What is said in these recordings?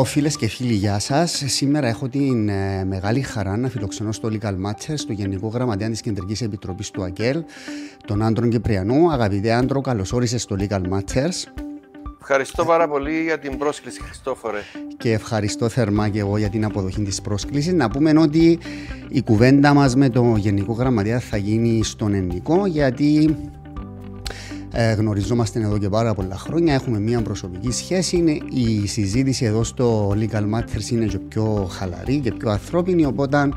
Λοιπόν, φίλες και φίλοι, γεια σας. Σήμερα έχω την ε, μεγάλη χαρά να φιλοξενώ στο Legal Matters, στο Γενικό Γραμματέα της Κεντρικής Επιτροπής του ΑΚΕΛ, τον Άντρον Κυπριανού. Αγαπητέ Άντρο, καλώ όρισε στο Legal Matters. Ευχαριστώ πάρα πολύ για την πρόσκληση, Χριστόφορε. Και ευχαριστώ θερμά και εγώ για την αποδοχή της πρόσκλησης. Να πούμε ότι η κουβέντα μας με το Γενικό Γραμματέα θα γίνει στον ελληνικό, γιατί ε, γνωριζόμαστε εδώ και πάρα πολλά χρόνια, έχουμε μια προσωπική σχέση. Είναι, η συζήτηση εδώ στο Legal Matters είναι και πιο χαλαρή και πιο ανθρώπινη, οπότε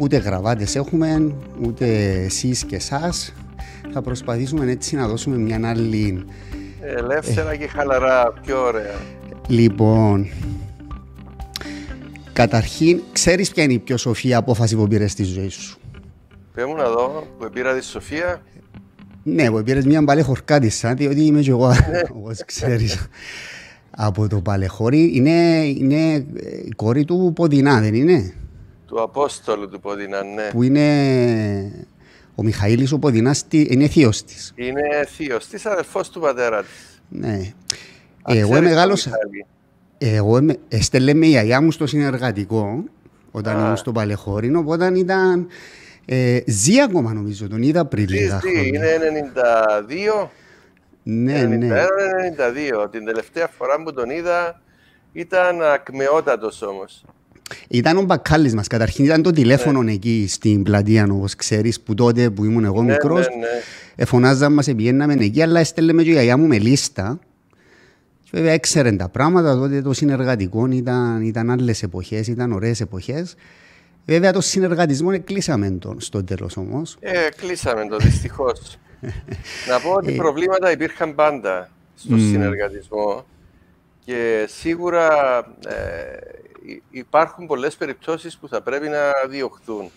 ούτε γραβάτες έχουμε, ούτε εσείς και εσάς. Θα προσπαθήσουμε έτσι να δώσουμε μια άλλη... Ελεύθερα και χαλαρά, πιο ωραία. Λοιπόν, καταρχήν, ξέρεις ποια είναι η πιο σοφή απόφαση που πήρες στη ζωή σου; Πες μου να δω, που πήρα τη Σοφία. Ναι, που πήρες μια παλαιχορκάτισσα, διότι είμαι και εγώ, όπως ξέρεις, από το παλαιχώρι. Είναι, είναι η κόρη του Ποδινά, δεν είναι; Του Απόστολου του Ποδινά, ναι. Που είναι ο Μιχαήλης ο Ποδινάς, είναι θείος της. Είναι θείος της, αδερφός του πατέρα της. Ναι. Εγώ μεγάλωσα. Εγώ έστελε με η γιαγιά μου στο συνεργατικό, όταν ήμουν στο Παλαιχώρι, οπότε ήταν ε, ζει ακόμα νομίζω, τον είδα πριν λίγα χρόνια. Είναι 92. Ναι, 91, ναι. 92. Την τελευταία φορά που τον είδα ήταν ακμεότατος όμως. Ήταν ο μπακάλης μας. Καταρχήν ήταν το τηλέφωνο ναι. εκεί στην πλατεία, όπως ξέρεις, που τότε που ήμουν εγώ ναι, μικρός. Ναι, ναι. Εφωνάζαμε μας, πηγαίναμε εκεί, αλλά έστελε με και η γιαγιά μου με λίστα. Και βέβαια έξερε τα πράγματα, τότε το συνεργατικό ήταν, ήταν άλλες εποχές, ήταν ωραίες εποχές. Βέβαια το συνεργατισμό κλείσαμε τον στο τέλος όμως. Ε, κλείσαμε το δυστυχώς. να πω ότι ε. προβλήματα υπήρχαν πάντα στο mm. συνεργατισμό και σίγουρα ε, υπάρχουν πολλές περιπτώσεις που θα πρέπει να διωχθούν.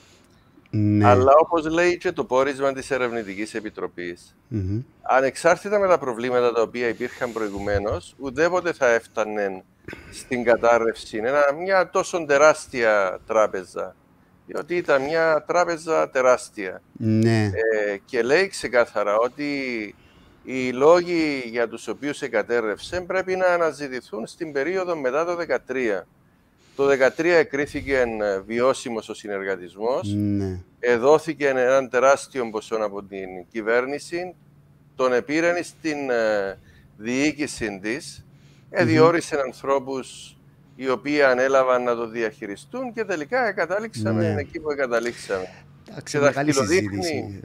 Ναι. Αλλά όπως λέει και το πόρισμα της Ερευνητικής Επιτροπής, mm-hmm. ανεξάρτητα με τα προβλήματα τα οποία υπήρχαν προηγουμένως, ουδέποτε θα έφτανε στην κατάρρευση μια τόσο τεράστια τράπεζα διότι ήταν μια τράπεζα τεράστια. Ναι. Ε, και λέει ξεκάθαρα ότι οι λόγοι για τους οποίους εγκατέρευσε πρέπει να αναζητηθούν στην περίοδο μετά το 2013. Το 2013 εκρίθηκε βιώσιμος ο συνεργατισμός, ναι. εδόθηκε έναν τεράστιο ποσό από την κυβέρνηση, τον επήρενε στην ε, διοίκηση της, εδιόρισε mm-hmm. ανθρώπους οι οποίοι ανέλαβαν να το διαχειριστούν και τελικά καταλήξαμε ναι. εκεί που καταλήξαμε. Και δαχτυλοδείχνει,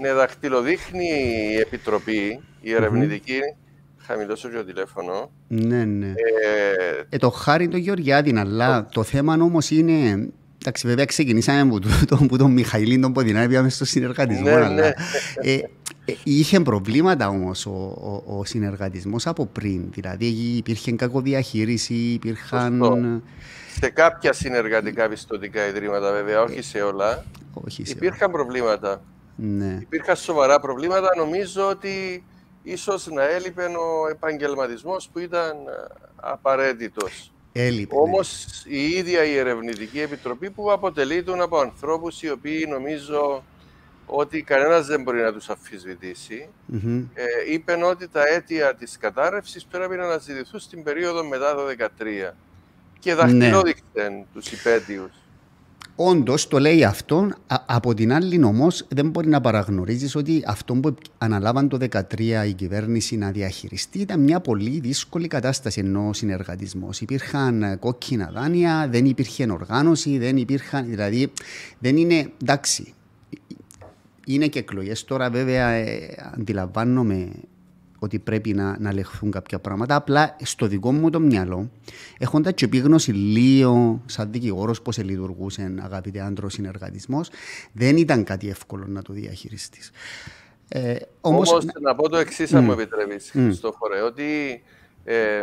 ναι, δαχτυλοδείχνει η Επιτροπή, η ερευνητική, mm-hmm. θα μιλήσω και τηλέφωνο. Ναι, ναι. Ε, ε, το χάρη το Γεωργιάδη, αλλά το, το θέμα όμως είναι Εντάξει, βέβαια ξεκινήσαμε από τον, τον Μιχαηλίν τον Ποδινά, πήγαμε στο συνεργατισμό, ναι, αλλά ναι. Ε, ε, είχε προβλήματα όμως ο, ο, ο συνεργατισμός από πριν. Δηλαδή υπήρχε κακοδιαχείριση, υπήρχαν. Σε κάποια συνεργατικά πιστοτικά ιδρύματα, βέβαια, όχι σε όλα. Όχι σε υπήρχαν προβλήματα. Ναι. Υπήρχαν σοβαρά προβλήματα. Νομίζω ότι ίσως να έλειπε ο επαγγελματισμός που ήταν απαραίτητος. Έλειπε. Ναι. Όμως η ίδια η Ερευνητική Επιτροπή που αποτελείται από ανθρώπους οι οποίοι νομίζω ότι κανένας δεν μπορεί να τους αφισβητήσει, mm-hmm. ε, είπαν ότι τα αίτια της κατάρρευσης πρέπει να αναζητηθούν στην περίοδο μετά το 2013 και δαχτυλόδειξαν ναι. τους υπέτειους. Όντως το λέει αυτό. από την άλλη, όμω, δεν μπορεί να παραγνωρίζεις ότι αυτό που αναλάβαν το 2013 η κυβέρνηση να διαχειριστεί ήταν μια πολύ δύσκολη κατάσταση ενώ συνεργατισμός. Υπήρχαν κόκκινα δάνεια, δεν υπήρχε οργάνωση, δεν υπήρχαν. Δηλαδή, δεν είναι. Εντάξει, είναι και εκλογές. Τώρα, βέβαια, ε, αντιλαμβάνομαι ότι πρέπει να, να λεχθούν κάποια πράγματα. Απλά στο δικό μου το μυαλό, έχοντας και επίγνωση λίγο σαν δικηγόρος πώς λειτουργούσε αγαπητέ άντρο συνεργατισμός, δεν ήταν κάτι εύκολο να το διαχειριστείς. Ε, Όμως να... πω το εξής, αν μου επιτρέπει, Χριστόφορε, ότι ε,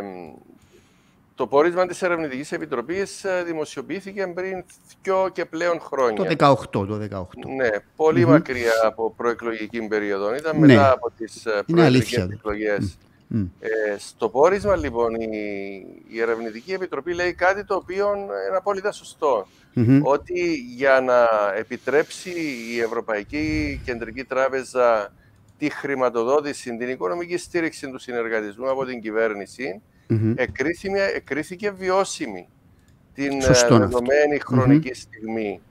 το πόρισμα της Ερευνητικής Επιτροπής ε, δημοσιοποιήθηκε πριν δύο και πλέον χρόνια. Το 18, το 18. Ναι, πολυ μακριά από προεκλογική περίοδο. Ήταν ναι. μετά από τις ε, προεκλογικές εκλογές. Ε, στο πόρισμα, λοιπόν, η, η Ερευνητική Επιτροπή λέει κάτι το οποίο είναι απόλυτα Ότι για να επιτρέψει η Ευρωπαϊκή Κεντρική Τράπεζα τη χρηματοδότηση, την οικονομική στήριξη του συνεργατισμού από την κυβέρνηση, mm-hmm. εκρίθηκε βιώσιμη την ε, δεδομένη χρονική mm-hmm. στιγμή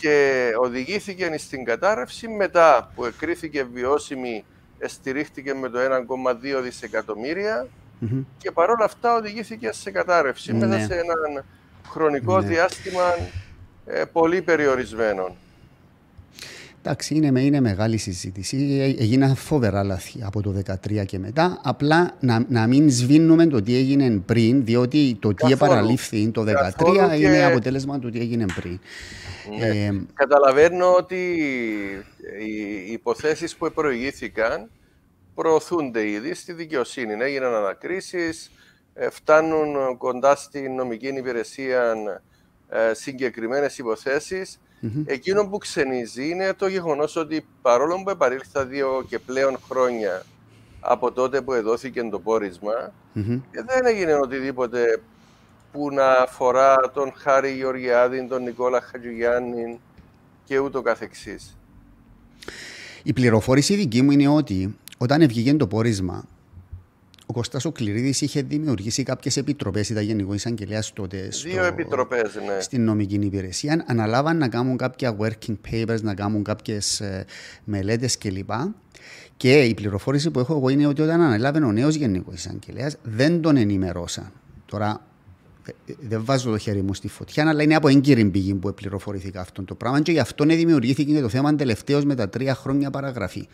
και οδηγήθηκε στην κατάρρευση μετά που εκρίθηκε βιώσιμη στηρίχτηκε με το 1,2 δισεκατομμύρια και παρόλα αυτά οδηγήθηκε σε κατάρρευση ναι. μέσα σε ένα χρονικό ναι. διάστημα ε, πολύ περιορισμένο. Εντάξει, είναι, είναι μεγάλη συζήτηση. Ε, έγιναν φοβερά λάθη από το 2013 και μετά. Απλά να, να μην σβήνουμε το τι έγινε πριν, διότι το τι επαναλήφθη το 2013 είναι αποτέλεσμα του τι έγινε πριν. Ναι. Ε, Καταλαβαίνω ότι οι υποθέσεις που προηγήθηκαν προωθούνται ήδη στη δικαιοσύνη. Έγιναν ανακρίσεις, ε, φτάνουν κοντά στην νομική υπηρεσία ε, συγκεκριμένες υποθέσεις. Εκείνο που ξενίζει είναι το γεγονός ότι παρόλο που επαρήλθα δύο και πλέον χρόνια από τότε που εδόθηκε το πόρισμα, δεν έγινε οτιδήποτε που να αφορά τον Χάρη Γεωργιάδη, τον Νικόλα Χατζουγιάννη και ούτω καθεξής. Η πληροφόρηση δική μου είναι ότι όταν βγήκε το πόρισμα, ο Κωστάς ο Κληρίδης είχε δημιουργήσει κάποιες επιτροπές, ήταν γενικό εισαγγελέας τότε. Δύο επιτροπές, ναι. Στην νομική υπηρεσία. Αναλάβαν να κάνουν κάποια working papers, να κάνουν κάποιες μελέτες κλπ. Και η πληροφόρηση που έχω εγώ είναι ότι όταν ανέλαβε ο νέος γενικός εισαγγελέας, δεν τον ενημερώσαν. Τώρα δεν βάζω το χέρι μου στη φωτιά, αλλά είναι από έγκυρη πηγή που πληροφορήθηκα αυτό το πράγμα και γι' αυτό δημιουργήθηκε και το θέμα τελευταίως με τα τρία χρόνια παραγραφή.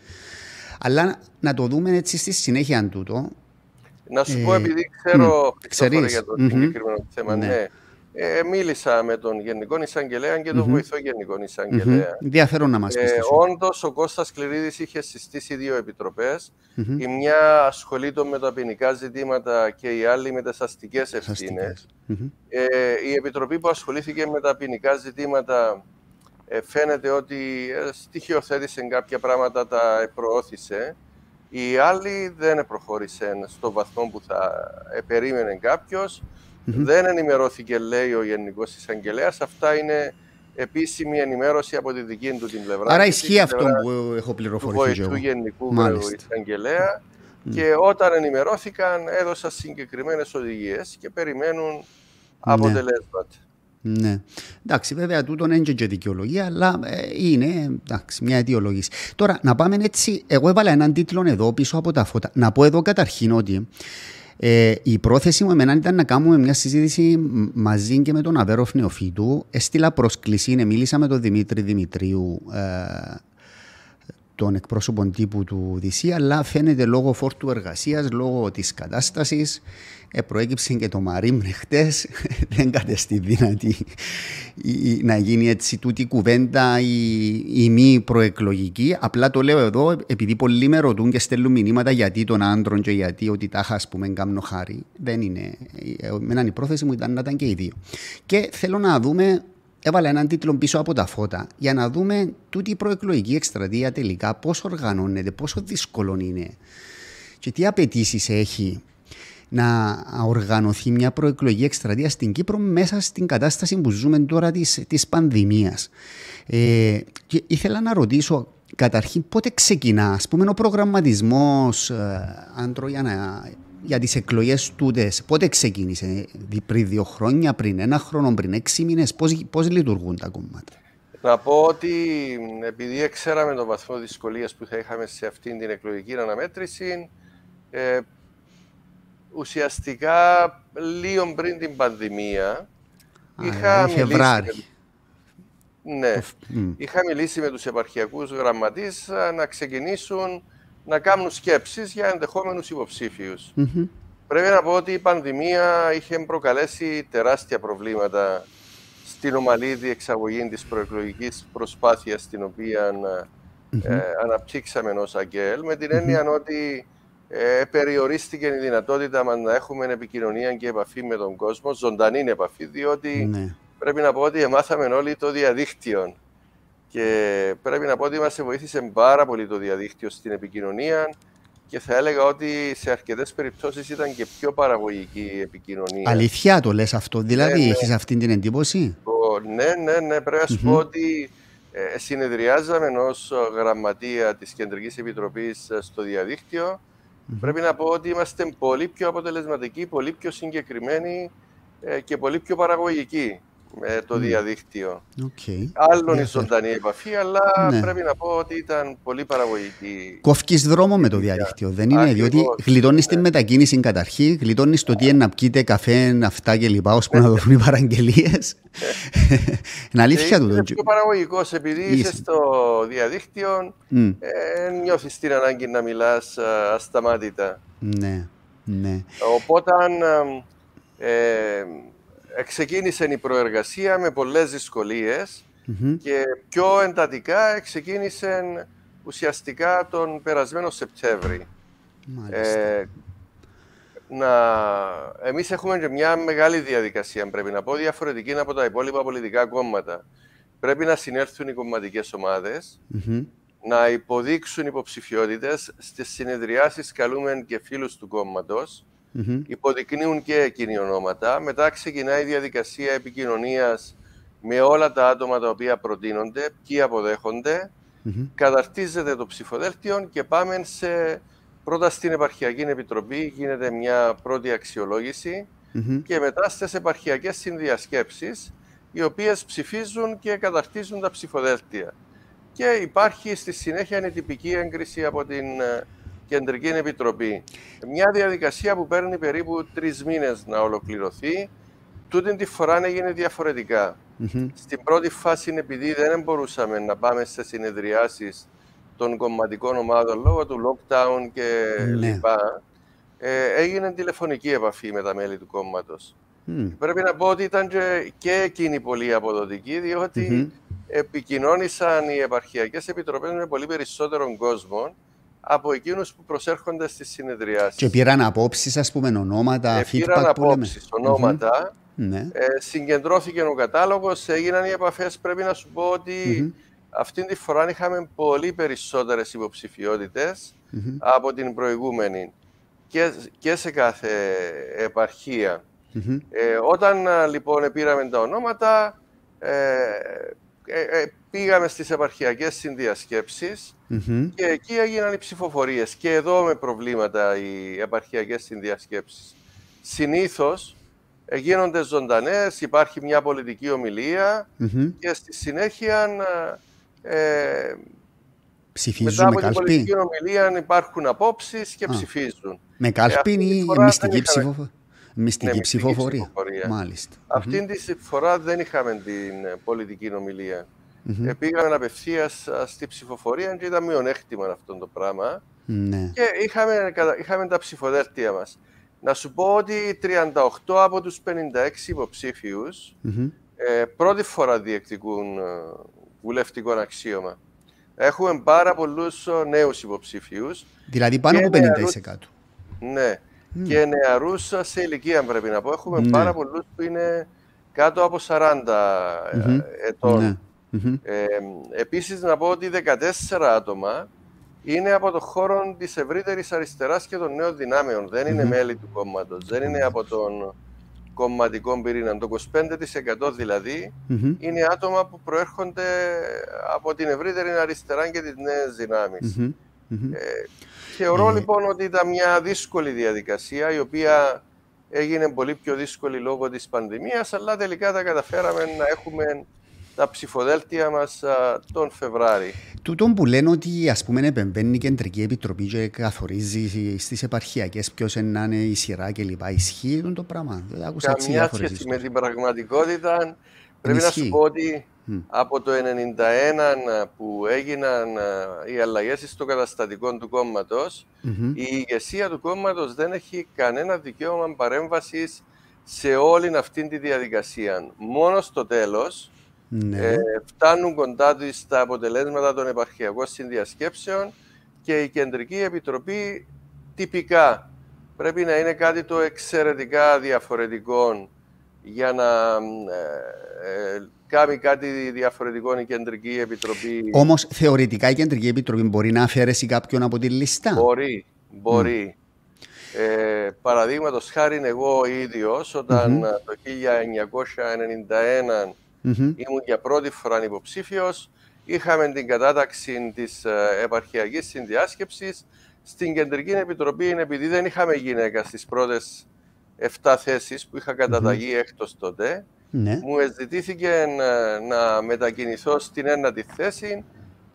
Αλλά να το δούμε έτσι στη συνέχεια τούτο. Να σου πω, ε, επειδή ξέρω mm, για το συγκεκριμένο θέμα, ναι. ναι. Ε, μίλησα με τον Γενικό Εισαγγελέα και τον mm-hmm. βοηθό Γενικό Εισαγγελέα. Mm-hmm. Ενδιαφέρον να μας πεις. Ε, Όντως, ο Κώστας Κληρίδης είχε συστήσει δύο επιτροπές. Mm-hmm. Η μια ασχολείται με τα ποινικά ζητήματα και η άλλη με τις αστικές ευθύνες. Ε, η επιτροπή που ασχολήθηκε με τα ποινικά ζητήματα ε, φαίνεται ότι ε, στοιχειοθέτησε κάποια πράγματα, τα προώθησε. Η άλλη δεν προχώρησε στο βαθμό που θα περίμενε κάποιος. Δεν ενημερώθηκε, λέει ο Γενικός Εισαγγελέας. Αυτά είναι επίσημη ενημέρωση από τη δική του την πλευρά. Άρα ισχύει αυτό που έχω πληροφορηθεί. Του Γενικού Εισαγγελέα. Και όταν ενημερώθηκαν, έδωσαν συγκεκριμένες οδηγίες και περιμένουν ναι. αποτελέσματα. Ναι. Εντάξει, βέβαια, τούτο είναι και δικαιολογία, αλλά ε, είναι εντάξει, μια αιτιολόγηση. Τώρα, να πάμε έτσι. Εγώ έβαλα έναν τίτλο εδώ πίσω από τα φώτα. Να πω εδώ καταρχήν ότι ε, η πρόθεση μου εμένα ήταν να κάνουμε μια συζήτηση μαζί και με τον Αβέροφ Νεοφίτου. Έστειλα πρόσκληση, ναι, μίλησα με τον Δημήτρη Δημητρίου, ε, τον εκπρόσωπο τύπου του ΔΥΣΥ, αλλά φαίνεται λόγω φόρτου εργασίας, λόγω της κατάστασης, ε, προέκυψε και το Μαρίμ χτες. δεν κατέστη δυνατή να γίνει έτσι τούτη κουβέντα η, η μη προεκλογική. Απλά το λέω εδώ επειδή πολλοί με ρωτούν και στέλνουν μηνύματα γιατί τον άντρων και γιατί ότι τα είχα, πούμε, κάνω χάρη. Δεν είναι. Εμένα η πρόθεση μου ήταν να ήταν και οι δύο. Και θέλω να δούμε έβαλα έναν τίτλο πίσω από τα φώτα για να δούμε τούτη η προεκλογική εκστρατεία τελικά πώς οργανώνεται, πόσο δύσκολο είναι και τι απαιτήσεις έχει να οργανωθεί μια προεκλογική εκστρατεία στην Κύπρο μέσα στην κατάσταση που ζούμε τώρα της, της πανδημίας. Ε, και ήθελα να ρωτήσω καταρχήν πότε ξεκινά ας πούμε ο προγραμματισμός ε, Άντρο για, να, για τις εκλογές τούτες πότε ξεκίνησε πριν δύο χρόνια, πριν ένα χρόνο, πριν έξι μήνες πώς, πώς λειτουργούν τα κόμματα; Να πω ότι επειδή ξέραμε τον βαθμό δυσκολίας που θα είχαμε σε αυτήν την εκλογική αναμέτρηση, ε, ουσιαστικά λίγο πριν την πανδημία είχα, μιλήσει με... ναι, είχα μιλήσει με τους επαρχιακούς γραμματείς ε, να ξεκινήσουν να κάνουν σκέψεις για ενδεχόμενους Πρέπει να πω ότι η πανδημία είχε προκαλέσει τεράστια προβλήματα στην ομαλή διεξαγωγή της προεκλογικής προσπάθειας την οποία ε, αναπτύξαμε ως ΑΚΕΛ με την εννοια ότι ε, περιορίστηκε η δυνατότητα μας να έχουμε επικοινωνία και επαφή με τον κόσμο, ζωντανή επαφή, διότι ναι. πρέπει να πω ότι μάθαμε όλοι το διαδίκτυο. Και πρέπει να πω ότι μας βοήθησε πάρα πολύ το διαδίκτυο στην επικοινωνία και θα έλεγα ότι σε αρκετές περιπτώσεις ήταν και πιο παραγωγική η επικοινωνία. Αλήθεια το λες αυτό, δηλαδή ναι, ναι. έχεις αυτή την εντύπωση; ναι, ναι, ναι. Πρέπει να σου πω ότι ε, συνεδριάζαμε ως γραμματεία της Κεντρικής Επιτροπής στο διαδικτυο Πρέπει να πω ότι είμαστε πολύ πιο αποτελεσματικοί, πολύ πιο συγκεκριμένοι και πολύ πιο παραγωγικοί με το διαδίκτυο. Okay. Άλλον η ζωντανή επαφή, αλλά ναι. πρέπει να πω ότι ήταν πολύ παραγωγική. Κόφκεις δρόμο με το διαδίκτυο, δεν είναι, Ακριβώς, διότι γλιτώνεις ναι. την μετακίνηση καταρχήν, γλιτώνεις το τι είναι να πιείτε καφέ, αυτά και λοιπά, ώσπου να δοθούν οι παραγγελίες. είναι αλήθεια του. Είναι πιο παραγωγικός, επειδή είσαι στο διαδίκτυο, mm. ε, νιώθεις την ανάγκη να μιλάς ε, ασταμάτητα. Ναι, ναι. Οπότε. Ε, ξεκίνησε η προεργασία με πολλές και πιο εντατικά ξεκίνησε ουσιαστικά τον περασμένο Σεπτέμβρη. Ε, να... Εμείς έχουμε και μια μεγάλη διαδικασία, πρέπει να πω, διαφορετική από τα υπόλοιπα πολιτικά κόμματα. Πρέπει να συνέρθουν οι κομματικές να υποδείξουν υποψηφιότητες. Στις συνεδριάσεις καλούμε και φίλους του κόμματος, mm υποδεικνύουν και εκείνοι ονόματα. Μετά ξεκινάει η διαδικασία επικοινωνίας με όλα τα άτομα τα οποία προτείνονται, ποιοι αποδέχονται. Καταρτίζεται το ψηφοδέλτιο και πάμε σε... Πρώτα στην Επαρχιακή Επιτροπή γίνεται μια πρώτη και μετά στις επαρχιακές συνδιασκέψεις οι οποίες ψηφίζουν και καταρτίζουν τα ψηφοδέλτια. Και υπάρχει στη συνέχεια η τυπική έγκριση από την ε, Κεντρική Επιτροπή. Μια διαδικασία που παίρνει περίπου τρεις μήνες να ολοκληρωθεί. Τούτη τη φορά έγινε Στην πρώτη φάση, επειδή δεν μπορούσαμε να πάμε σε συνεδριάσεις των κομματικών ομάδων λόγω του lockdown και ναι. λοιπά, ε, έγινε τηλεφωνική επαφή με τα μέλη του κόμματος. Πρέπει να πω ότι ήταν και, και εκείνη πολύ αποδοτική, διότι επικοινώνησαν οι επαρχιακές επιτροπές με πολύ περισσότερον κόσμο από εκείνους που προσέρχονται στις συνεδριάσεις. Και πήραν απόψεις, ας πούμε, ονόματα, ε, feedback πήραν απόψεις, ονόματα. Ναι. Ε, συγκεντρώθηκε ο κατάλογος, έγιναν οι επαφές. Πρέπει να σου πω ότι αυτή τη φορά είχαμε πολύ περισσότερες υποψηφιότητες από την προηγούμενη και, και σε κάθε επαρχία. Ε, όταν λοιπόν πήραμε τα ονόματα, ε, ε, ε, πήγαμε στις επαρχιακές και εκεί έγιναν οι ψηφοφορίες. Και εδώ με προβλήματα οι επαρχιακές συνδιασκέψεις. Συνήθως γίνονται ζωντανές, υπάρχει μια πολιτική και στη συνέχεια ε, Ψηφίζουν μετά από την πολιτική ομιλία υπάρχουν απόψεις και ψηφίζουν. Με κάλπη ή μυστική ψηφοφορία. Μυστική ναι, ψηφοφορία. ψηφοφορία. Μάλιστα. Αυτή τη φορά δεν είχαμε την ε, πολιτική ομιλία. Mm-hmm. Πήγαμε απευθείας στη ψηφοφορία και ήταν μειονέκτημα αυτό το πράγμα. Ναι. Και είχαμε, είχαμε τα ψηφοδέλτια μας. Να σου πω ότι 38 από τους 56 υποψήφιους ε, πρώτη φορά διεκδικούν ε, βουλευτικό αξίωμα. Έχουμε πάρα πολλούς νέους υποψήφιους. Δηλαδή πάνω από 50%. Ναι και νεαρούς σε ηλικία πρέπει να πω. Έχουμε ναι. πάρα πολλούς που είναι κάτω από 40 mm ετών. Ναι. Ε, επίσης να πω ότι 14 άτομα είναι από το χώρο της ευρύτερης αριστεράς και των νέων δυνάμεων. Δεν είναι μέλη του κόμματος. Δεν είναι από τον κομματικό πυρήνα. Το 25% δηλαδη είναι άτομα που προέρχονται από την ευρύτερη αριστερά και τις νέες δυνάμεις. Ε, Θεωρώ ε... λοιπόν ότι ήταν μια δύσκολη διαδικασία η οποία έγινε πολύ πιο δύσκολη λόγω της πανδημίας αλλά τελικά τα καταφέραμε να έχουμε τα ψηφοδέλτια μας τον Φεβράρι. Τούτο που λένε ότι ας πούμε επεμβαίνει η Κεντρική Επιτροπή και καθορίζει στις επαρχιακές ποιος είναι η σειρά και λοιπά. Ισχύει το πράγμα; Καμία σχέση με την πραγματικότητα. Πρέπει να σου πω ότι από το 1991 που έγιναν οι αλλαγές στο καταστατικό του κομματος η ηγεσία του κόμματος δεν έχει κανένα δικαίωμα παρέμβασης σε όλη αυτή τη διαδικασία. Μόνο στο τέλος ναι. ε, φτάνουν κοντά του τα αποτελέσματα των επαρχιακών συνδιασκέψεων και η Κεντρική Επιτροπή τυπικά πρέπει να είναι κάτι το εξαιρετικά διαφορετικό για να ε, ε, κάνει κάτι διαφορετικό η Κεντρική Επιτροπή. Όμως θεωρητικά η Κεντρική Επιτροπή μπορεί να αφαιρέσει κάποιον από τη λίστα; Μπορεί, μπορεί. Mm. Ε, Παραδείγματος χάρη εγώ ίδιος, όταν το 1991 ήμουν για πρώτη φορά υποψήφιος, είχαμε την κατάταξη της ε, επαρχιακής συνδιάσκεψης. Στην Κεντρική Επιτροπή, επειδή δεν είχαμε γυναίκα στις πρώτες 7 θέσεις που είχα καταταγεί mm-hmm. έκτος τότε, ναι. μου ζητήθηκε να, να μετακινηθώ στην ένατη θέση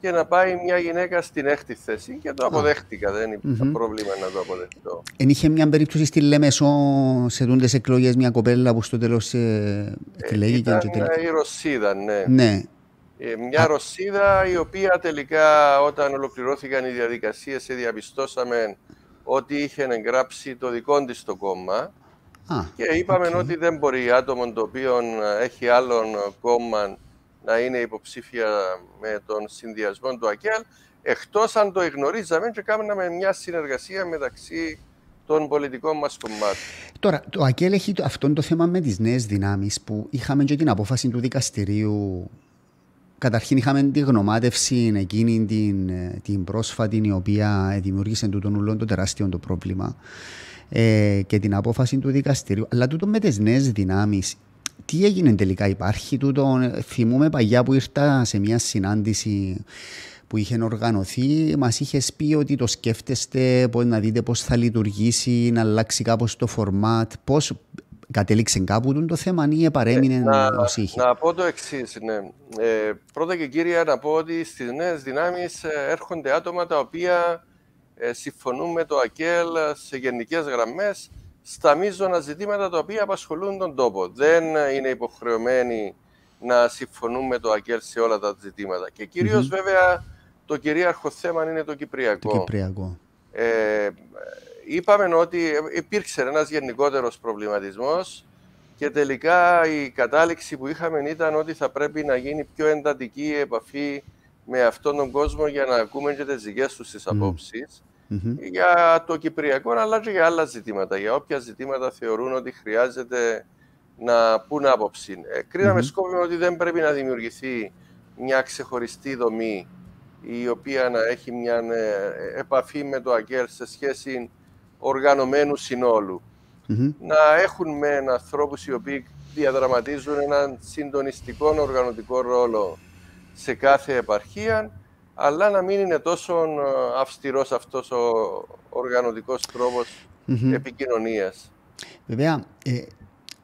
και να πάει μια γυναίκα στην έκτη θέση και το αποδέχτηκα. Δεν υπήρχε mm-hmm. πρόβλημα να το αποδεχτώ. Εν είχε μια περίπτωση στη Λέμεσο σε δούντες εκλογές μια κοπέλα που στο τέλος ε, ε, Ήταν και τελικά. η Ρωσίδα, ναι. ναι. Ε, μια Α... Ρωσίδα η οποία τελικά όταν ολοκληρώθηκαν οι διαδικασίες διαπιστώσαμε ότι είχε εγγράψει το δικό της το κόμμα Α, και είπαμε okay. ότι δεν μπορεί άτομο το οποίο έχει άλλον κόμμα να είναι υποψήφια με τον συνδυασμό του ΑΚΕΛ, εκτός αν το εγνωρίζαμε και κάναμε μια συνεργασία μεταξύ των πολιτικών μας κομμάτων. Τώρα, το ΑΚΕΛ έχει αυτό το θέμα με τις νέες δυνάμεις που είχαμε και την απόφαση του δικαστηρίου Καταρχήν είχαμε τη γνωμάτευση εκείνη την, την πρόσφατη η οποία δημιούργησε τούτον ουλόν το τεράστιο το πρόβλημα ε, και την απόφαση του δικαστηρίου. Αλλά τούτο με τις νέες δυνάμεις τι έγινε τελικά, υπάρχει τούτο. Θυμούμε παγιά που ήρθα σε μια συνάντηση που είχε οργανωθεί, μας είχε πει ότι το σκέφτεστε, πώς, να δείτε πώς θα λειτουργήσει, να αλλάξει κάπως το φορμάτ, πώς κατέληξε κάπου το θέμα ή παρέμεινε να, ως είχε; Να πω το εξής. Ναι. Ε, πρώτα και κύρια να πω ότι στις νέες δυνάμεις ε, έρχονται άτομα τα οποία ε, συμφωνούν με το ΑΚΕΛ σε γενικές γραμμές στα μείζωνα ζητήματα τα οποία απασχολούν τον τόπο. Δεν είναι υποχρεωμένοι να συμφωνούν με το ΑΚΕΛ σε όλα τα ζητήματα. Και κυριω βέβαια το κυρίαρχο θέμα είναι το Κυπριακό. Το Κυπριακό. Ε, είπαμε ότι υπήρξε ένας γενικότερος προβληματισμός και τελικά η κατάληξη που είχαμε ήταν ότι θα πρέπει να γίνει πιο εντατική επαφή με αυτόν τον κόσμο για να ακούμε και τις δικές τους τις απόψεις για το Κυπριακό αλλά και για άλλα ζητήματα, για όποια ζητήματα θεωρούν ότι χρειάζεται να πούν άποψη. Ε, κρίναμε mm-hmm. ότι δεν πρέπει να δημιουργηθεί μια ξεχωριστή δομή η οποία να έχει μια ε, επαφή με το ΑΚΕΛ σε σχέση οργανωμένου Να έχουν με ανθρώπους οι οποίοι διαδραματίζουν έναν συντονιστικό οργανωτικό ρόλο σε κάθε επαρχία αλλά να μην είναι τόσο ε, αυστηρός αυτός ο οργανωτικός τρόπος mm-hmm. επικοινωνίας. Βέβαια, ε,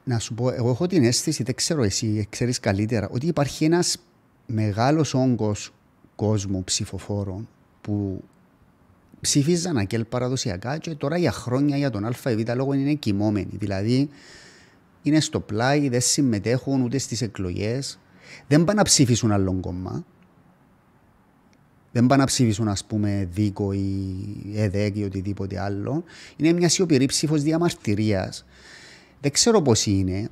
να σου πω, εγώ έχω την αίσθηση, δεν ξέρω εσύ, ξέρεις καλύτερα, ότι υπάρχει ένας μεγάλος όγκος κόσμου ψηφοφόρων που ψήφιζαν ακέλ παραδοσιακά και τώρα για χρόνια για τον ΑΒ λόγο είναι κοιμόμενοι. Δηλαδή, είναι στο πλάι, δεν συμμετέχουν ούτε στις εκλογές, δεν πάνε να ψήφισουν άλλον κόμμα, δεν πάνε να ψήφισουν, ας πούμε, δίκο ή ΕΔΕΚ ή οτιδήποτε άλλο. Είναι μια σιωπηρή ψήφος διαμαρτυρίας. Δεν ξέρω πώς είναι,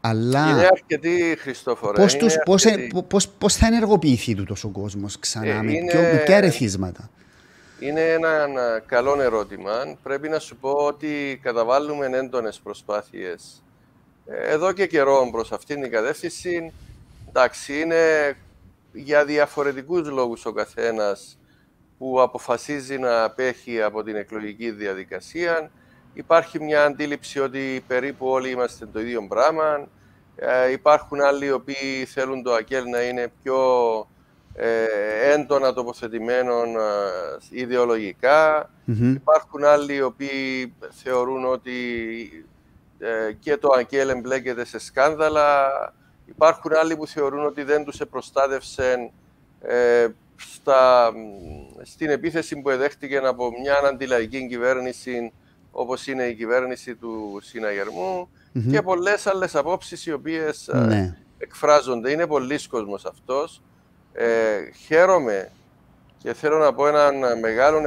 αλλά. Είναι αρκετή, Χριστόφορα. Πώς, τους, πώς, πώς, πώς, θα ενεργοποιηθεί του τόσο κόσμος ξανά, ε, με, είναι... με ποια ερεθίσματα. Είναι ένα, καλό ερώτημα. Πρέπει να σου πω ότι καταβάλουμε έντονες προσπάθειες ε, εδώ και καιρό προς αυτήν την κατεύθυνση. Εντάξει, είναι για διαφορετικούς λόγους ο καθένας που αποφασίζει να απέχει από την εκλογική διαδικασία. Υπάρχει μια αντίληψη ότι περίπου όλοι είμαστε το ίδιο πράγμα. Ε, υπάρχουν άλλοι οι οποίοι θέλουν το ΑΚΕΛ να είναι πιο ε, έντονα τοποθετημένο ε, ιδεολογικα Υπάρχουν άλλοι οι οποίοι θεωρούν ότι ε, και το ΑΚΕΛ εμπλέκεται σε σκάνδαλα. Υπάρχουν άλλοι που θεωρούν ότι δεν τους προστάτευσε ε, στα, στην επίθεση που εδέχτηκε από μια αντιλαϊκή κυβέρνηση όπως είναι η κυβέρνηση του συναγερμου και πολλές άλλες απόψεις οι οποίες ε, ναι. εκφράζονται. Είναι πολλοί κόσμος αυτός. Ε, χαίρομαι και θέλω να πω έναν μεγάλο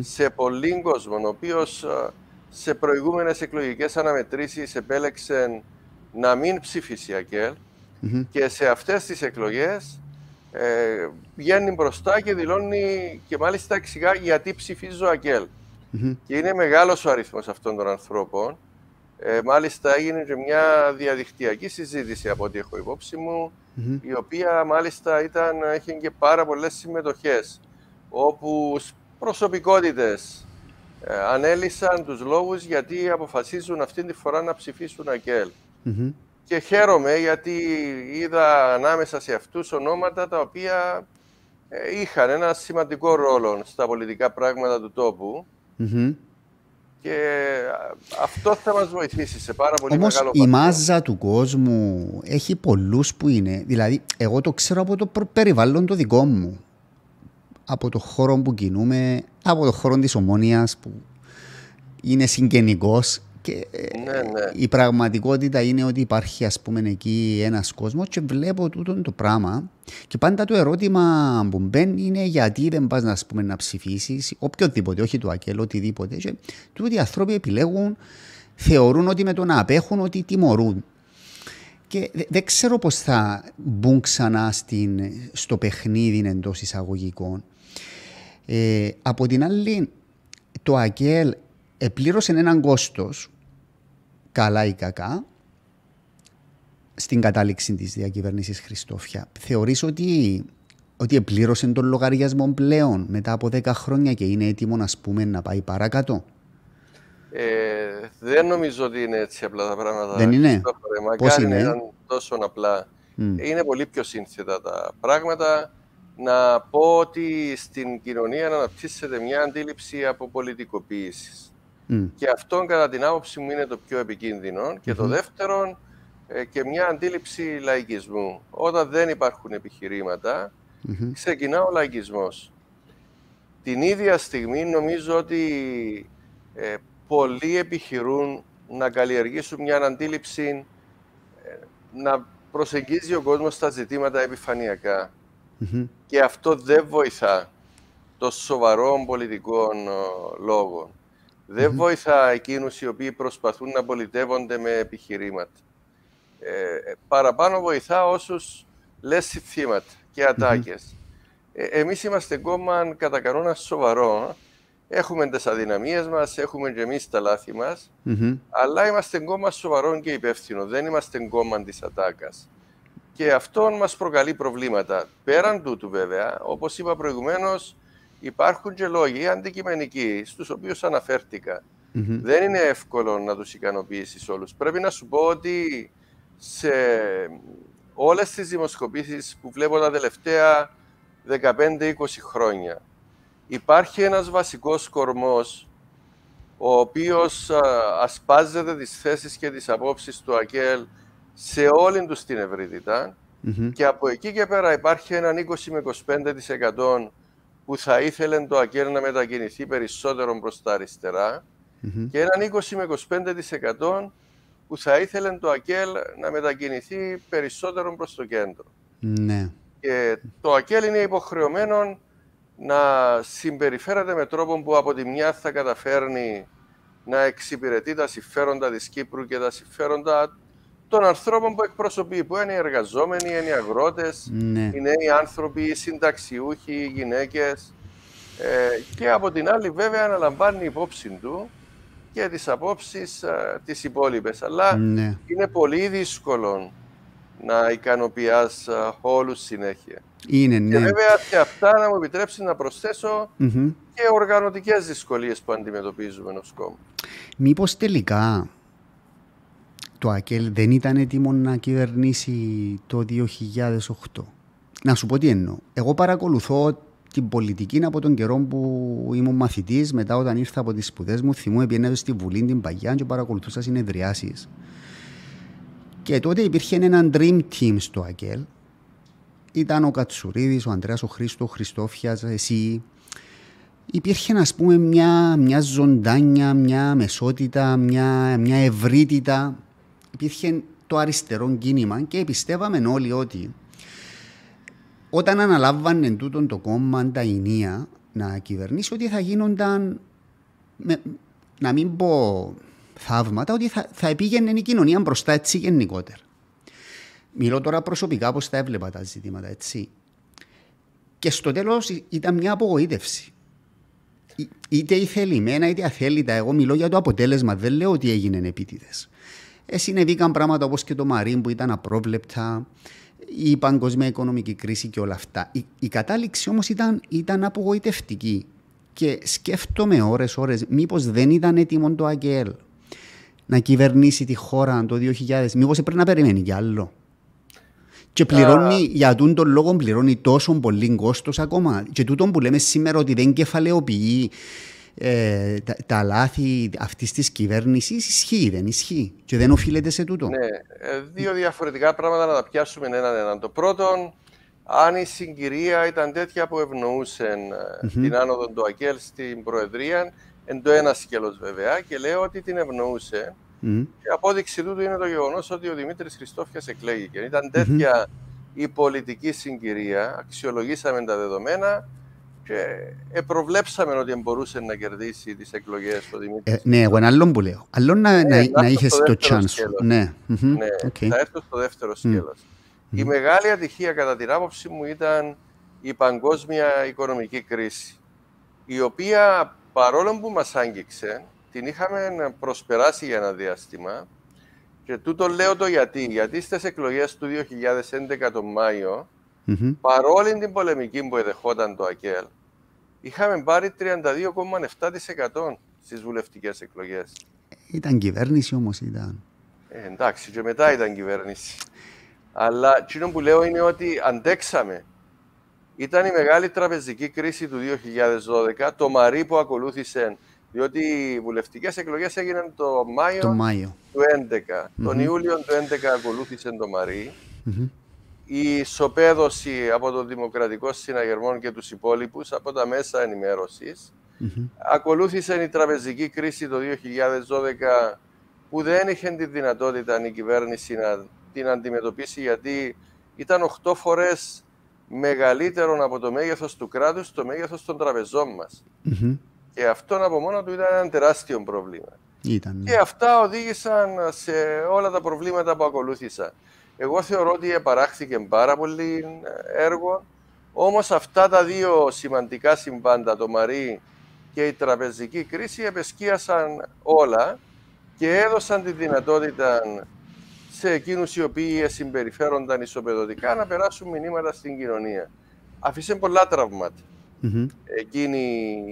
σε πολλοί κόσμο, ο οποίος ε, σε προηγούμενες εκλογικές αναμετρήσεις επέλεξε να μην ψηφίσει ΑΚΕΛ και σε αυτές τις εκλογές ε, βγαίνει μπροστά και δηλώνει και μάλιστα εξηγά γιατί ψηφίζω ΑΚΕΛ. Και είναι μεγάλος ο αριθμός αυτών των ανθρώπων. Ε, μάλιστα έγινε και μια διαδικτυακή συζήτηση από ό,τι έχω υπόψη μου, η οποία μάλιστα ήταν, είχε και πάρα πολλές συμμετοχές, όπου προσωπικότητες ε, ανέλησαν τους λόγους γιατί αποφασίζουν αυτή τη φορά να ψηφίσουν ΑΚΕΛ. Και χαίρομαι γιατί είδα ανάμεσα σε αυτούς ονόματα τα οποία ε, είχαν ένα σημαντικό ρόλο στα πολιτικά πράγματα του τοπου Και αυτό θα μας βοηθήσει σε πάρα πολύ Όμως μεγάλο η μάζα του κόσμου έχει πολλούς που είναι. Δηλαδή, εγώ το ξέρω από το περιβάλλον το δικό μου. Από το χώρο που κινούμε, από το χώρο της ομόνιας που είναι συγγενικός και ε, ναι, ναι. η πραγματικότητα είναι ότι υπάρχει ας πούμε εκεί ένας κόσμος και βλέπω τούτο το πράγμα και πάντα το ερώτημα που μπαίνει είναι γιατί δεν πας να, ας πούμε, να ψηφίσεις οποιοδήποτε, όχι το ΑΚΕΛ, οτιδήποτε και τούτοι οι άνθρωποι επιλέγουν, θεωρούν ότι με το να απέχουν ότι τιμωρούν και δεν ξέρω πώς θα μπουν ξανά στην, στο παιχνίδι εντός εισαγωγικών. Ε, από την άλλη, το ΑΚΕΛ επλήρωσε έναν κόστος καλά ή κακά, στην κατάληξη της διακυβέρνησης Χριστόφια. Θεωρείς ότι, ότι επλήρωσε τον λογαριασμό πλέον μετά από 10 χρόνια και είναι έτοιμο να, πούμε, να πάει παρακάτω; Ε, δεν νομίζω ότι είναι έτσι απλά τα πράγματα. Δεν είναι; Πώς είναι; Ήταν τόσο απλά. Είναι πολύ πιο σύνθετα τα πράγματα. Να πω ότι στην κοινωνία αναπτύσσεται μια αντίληψη από πολιτικοποίησης. Και αυτό κατά την άποψη μου είναι το πιο επικίνδυνο. Και το δεύτερο, ε, και μια αντίληψη λαϊκισμού. Όταν δεν υπάρχουν ξεκινά ο λαϊκισμός. Την ίδια στιγμή νομίζω ότι ε, πολλοί επιχειρούν να καλλιεργήσουν μια αντίληψη ε, να προσεγγίζει ο κόσμος στα ζητήματα Και αυτό δεν βοηθά το σοβαρό πολιτικών λόγων δεν βοηθά εκείνους οι οποίοι προσπαθούν να πολιτεύονται με επιχειρήματα. Ε, παραπάνω βοηθά όσους λες θύματα και ατάκες. Ε, εμείς είμαστε κόμμα κατά κανόνα σοβαρό. Έχουμε τις αδυναμίες μας, έχουμε και εμείς τα λάθη μας, αλλά είμαστε κόμμα σοβαρό και υπεύθυνο. Δεν είμαστε κόμμα της ατάκας. Και αυτό μας προκαλεί προβλήματα. Πέραν τούτου βέβαια, όπως είπα προηγουμένως, υπάρχουν και λόγοι αντικειμενικοί, στους οποίους Δεν είναι εύκολο να τους ικανοποιήσεις όλους. Πρέπει να σου πω ότι σε όλες τις δημοσκοπήσεις που βλέπω τα τελευταία 15-20 χρόνια υπάρχει ένας βασικός κορμός ο οποίος ασπάζεται τις θέσεις και τις απόψεις του ΑΚΕΛ σε όλη τους την ευρυτητα και από εκεί και πέρα υπάρχει έναν 20 με 25% που θα ήθελε το ΑΚΕΡ να μετακινηθεί περισσότερο προς τα αριστερά και έναν 20 με 25% που θα ήθελε το ΑΚΕΛ να μετακινηθεί περισσότερο προς το κέντρο. Ναι. Και το ΑΚΕΛ είναι υποχρεωμένο να συμπεριφέρεται με τρόπο που από τη μια θα καταφέρνει να εξυπηρετεί τα συμφέροντα της Κύπρου και τα συμφέροντα των ανθρώπων που εκπροσωπεί, που είναι οι εργαζόμενοι, είναι οι αγρότες, ναι. είναι οι άνθρωποι, οι συνταξιούχοι, οι γυναίκες. Ε, και από την άλλη βέβαια αναλαμβάνει υπόψη του και τις απόψεις ε, τις υπόλοιπες. Αλλά ναι. είναι πολύ δύσκολο να ικανοποιάς ε, όλους συνέχεια. Είναι, ναι. Και βέβαια και αυτά να μου επιτρέψεις να προσθεσω και οργανωτικές δυσκολίες που αντιμετωπίζουμε ως κόμμα. Μήπως τελικά το ΑΚΕΛ δεν ήταν έτοιμο να κυβερνήσει το 2008. Να σου πω τι εννοώ. Εγώ παρακολουθώ την πολιτική από τον καιρό που ήμουν μαθητής, μετά όταν ήρθα από τις σπουδές μου, θυμούμαι πιένευε στη Βουλή την παγιά και παρακολουθούσα συνεδριάσεις. Και τότε υπήρχε ένα dream team στο ΑΚΕΛ. Ήταν ο Κατσουρίδης, ο Ανδρέας, ο Χρήστο, ο Χριστόφιας, εσύ. Υπήρχε, ας πούμε, μια, μια ζωντάνια, μια μεσότητα, μια, μια ευρύτητα υπήρχε το αριστερό κίνημα και πιστεύαμε όλοι ότι όταν αναλάβανε τούτον το κόμμα τα ενία να κυβερνήσει ότι θα γίνονταν με, να μην πω θαύματα ότι θα, θα επήγαινε η κοινωνία μπροστά έτσι γενικότερα. Μιλώ τώρα προσωπικά πώς τα έβλεπα τα ζητήματα έτσι. Και στο τέλος ήταν μια απογοήτευση. Είτε ηθελημένα είτε αθέλητα. Εγώ μιλώ για το αποτέλεσμα. Δεν λέω ότι έγινε επίτηδες. Ε, συνεβήκαν πράγματα όπως και το Μαρίν που ήταν απρόβλεπτα, η παγκοσμία οικονομική κρίση και όλα αυτά. Η, η κατάληξη όμως ήταν, ήταν απογοητευτική και σκέφτομαι ώρες ώρες μήπως δεν ήταν έτοιμο το ΑΚΕΛ. να κυβερνήσει τη χώρα το 2000. Μήπως πρέπει να περιμένει κι άλλο. Και πληρώνει, uh, για τον τον λόγο πληρώνει τόσο πολύ κόστος ακόμα. Και τούτο που λέμε σήμερα ότι δεν κεφαλαιοποιεί ε, τα, τα, λάθη αυτής της κυβέρνησης ισχύει, δεν ισχύει. Και δεν οφείλεται σε τούτο. Ναι, ε, δύο διαφορετικά πράγματα να τα πιάσουμε έναν έναν. Το πρώτο, αν η συγκυρία ήταν τέτοια που ευνοούσε mm-hmm. την άνοδο του ΑΚΕΛ στην Προεδρία, εν το ένα σκέλος βέβαια, και λέω ότι την ευνοούσε. Mm-hmm. Και απόδειξη τούτου είναι το γεγονός ότι ο Δημήτρης Χριστόφιας εκλέγηκε. Ήταν τέτοια mm-hmm. η πολιτική συγκυρία, αξιολογήσαμε τα δεδομένα και προβλέψαμε ότι μπορούσε να κερδίσει τις εκλογές το Δημήτρη. Ε, ναι, εγώ ένα άλλο που λέω. Άλλο να, ναι, να, να είχες το chance. Ναι, ναι okay. θα έρθω στο δεύτερο σκέλος. Η μεγάλη ατυχία κατά την άποψη μου ήταν η παγκόσμια οικονομική κρίση, η οποία παρόλο που μας άγγιξε, την είχαμε προσπεράσει για ένα διάστημα και τούτο λέω το γιατί. Γιατί στις εκλογές του 2011 τον Μάιο, mm-hmm. παρόλη την πολεμική που εδεχόταν το ΑΚΕΛ, είχαμε πάρει 32,7% στις βουλευτικές εκλογές. Ήταν κυβέρνηση όμως ήταν. Ε, εντάξει, και μετά ήταν κυβέρνηση. Αλλά εκείνο που λέω είναι ότι αντέξαμε. Ήταν η μεγάλη τραπεζική κρίση του 2012, το Μαρί που ακολούθησε, διότι οι βουλευτικές εκλογές έγιναν το Μάιο, το Μάιο. του 2011. Τον Ιούλιο του 2011 ακολούθησε το Μαρί. Η ισοπαίδωση από το Δημοκρατικό Συναγερμό και τους υπόλοιπους από τα μέσα ενημέρωσης. Ακολούθησε η τραπεζική κρίση το 2012 που δεν είχε τη δυνατότητα η κυβέρνηση να την αντιμετωπίσει γιατί ήταν 8 φορές μεγαλύτερο από το μέγεθος του κράτους το μέγεθος των τραπεζών μας. Και αυτό από μόνο του ήταν ένα τεράστιο πρόβλημα. Ήταν, ναι. Και αυτά οδήγησαν σε όλα τα προβλήματα που ακολούθησαν. Εγώ θεωρώ ότι επαράχθηκε πάρα πολύ έργο, όμως αυτά τα δύο σημαντικά συμβάντα, το Μαρί και η τραπεζική κρίση, επεσκίασαν όλα και έδωσαν τη δυνατότητα σε εκείνους οι οποίοι συμπεριφέρονταν ισοπεδωτικά να περάσουν μηνύματα στην κοινωνία. Αφήσε πολλά τραύματα εκείνη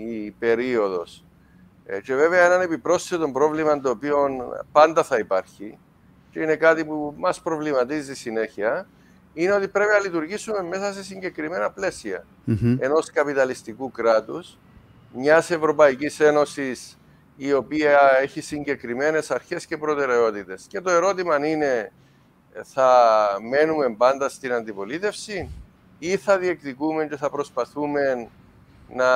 η περίοδος. Ε, και βέβαια έναν επιπρόσθετο πρόβλημα το οποίο πάντα θα υπάρχει και είναι κάτι που μας προβληματίζει συνέχεια είναι ότι πρέπει να λειτουργήσουμε μέσα σε συγκεκριμένα πλαίσια mm-hmm. ενός καπιταλιστικού κράτους, μιας Ευρωπαϊκής Ένωσης η οποία έχει συγκεκριμένες αρχές και προτεραιότητες. Και το ερώτημα είναι, θα μένουμε πάντα στην αντιπολίτευση ή θα διεκδικούμε και θα προσπαθούμε να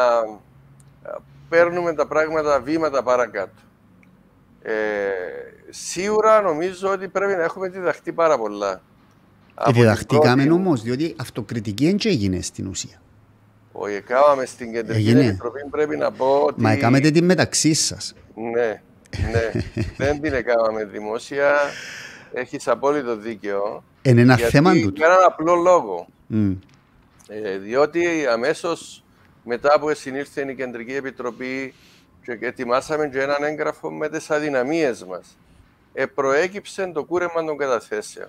παίρνουμε τα πράγματα βήματα παρακάτω; Ε, σίγουρα νομίζω ότι πρέπει να έχουμε διδαχτεί πάρα πολλά. Και διδαχτήκαμε πρώτη... όμως, διότι αυτοκριτική δεν έγινε στην ουσία. Όχι, έκαναμε στην κεντρική επιτροπή, πρέπει να πω ότι... Μα έκαναμε την μεταξύ σας. Ναι, ναι. δεν την έκαναμε δημόσια. Έχεις απόλυτο δίκαιο. Είναι ένα θέμα του. Για έναν απλό λόγο. Mm. Ε, διότι αμέσως μετά που συνήλθε η Κεντρική Επιτροπή και ετοιμάσαμε και έναν έγγραφο με τις αδυναμίες μας, ε, προέκυψε το κούρεμα των καταθέσεων.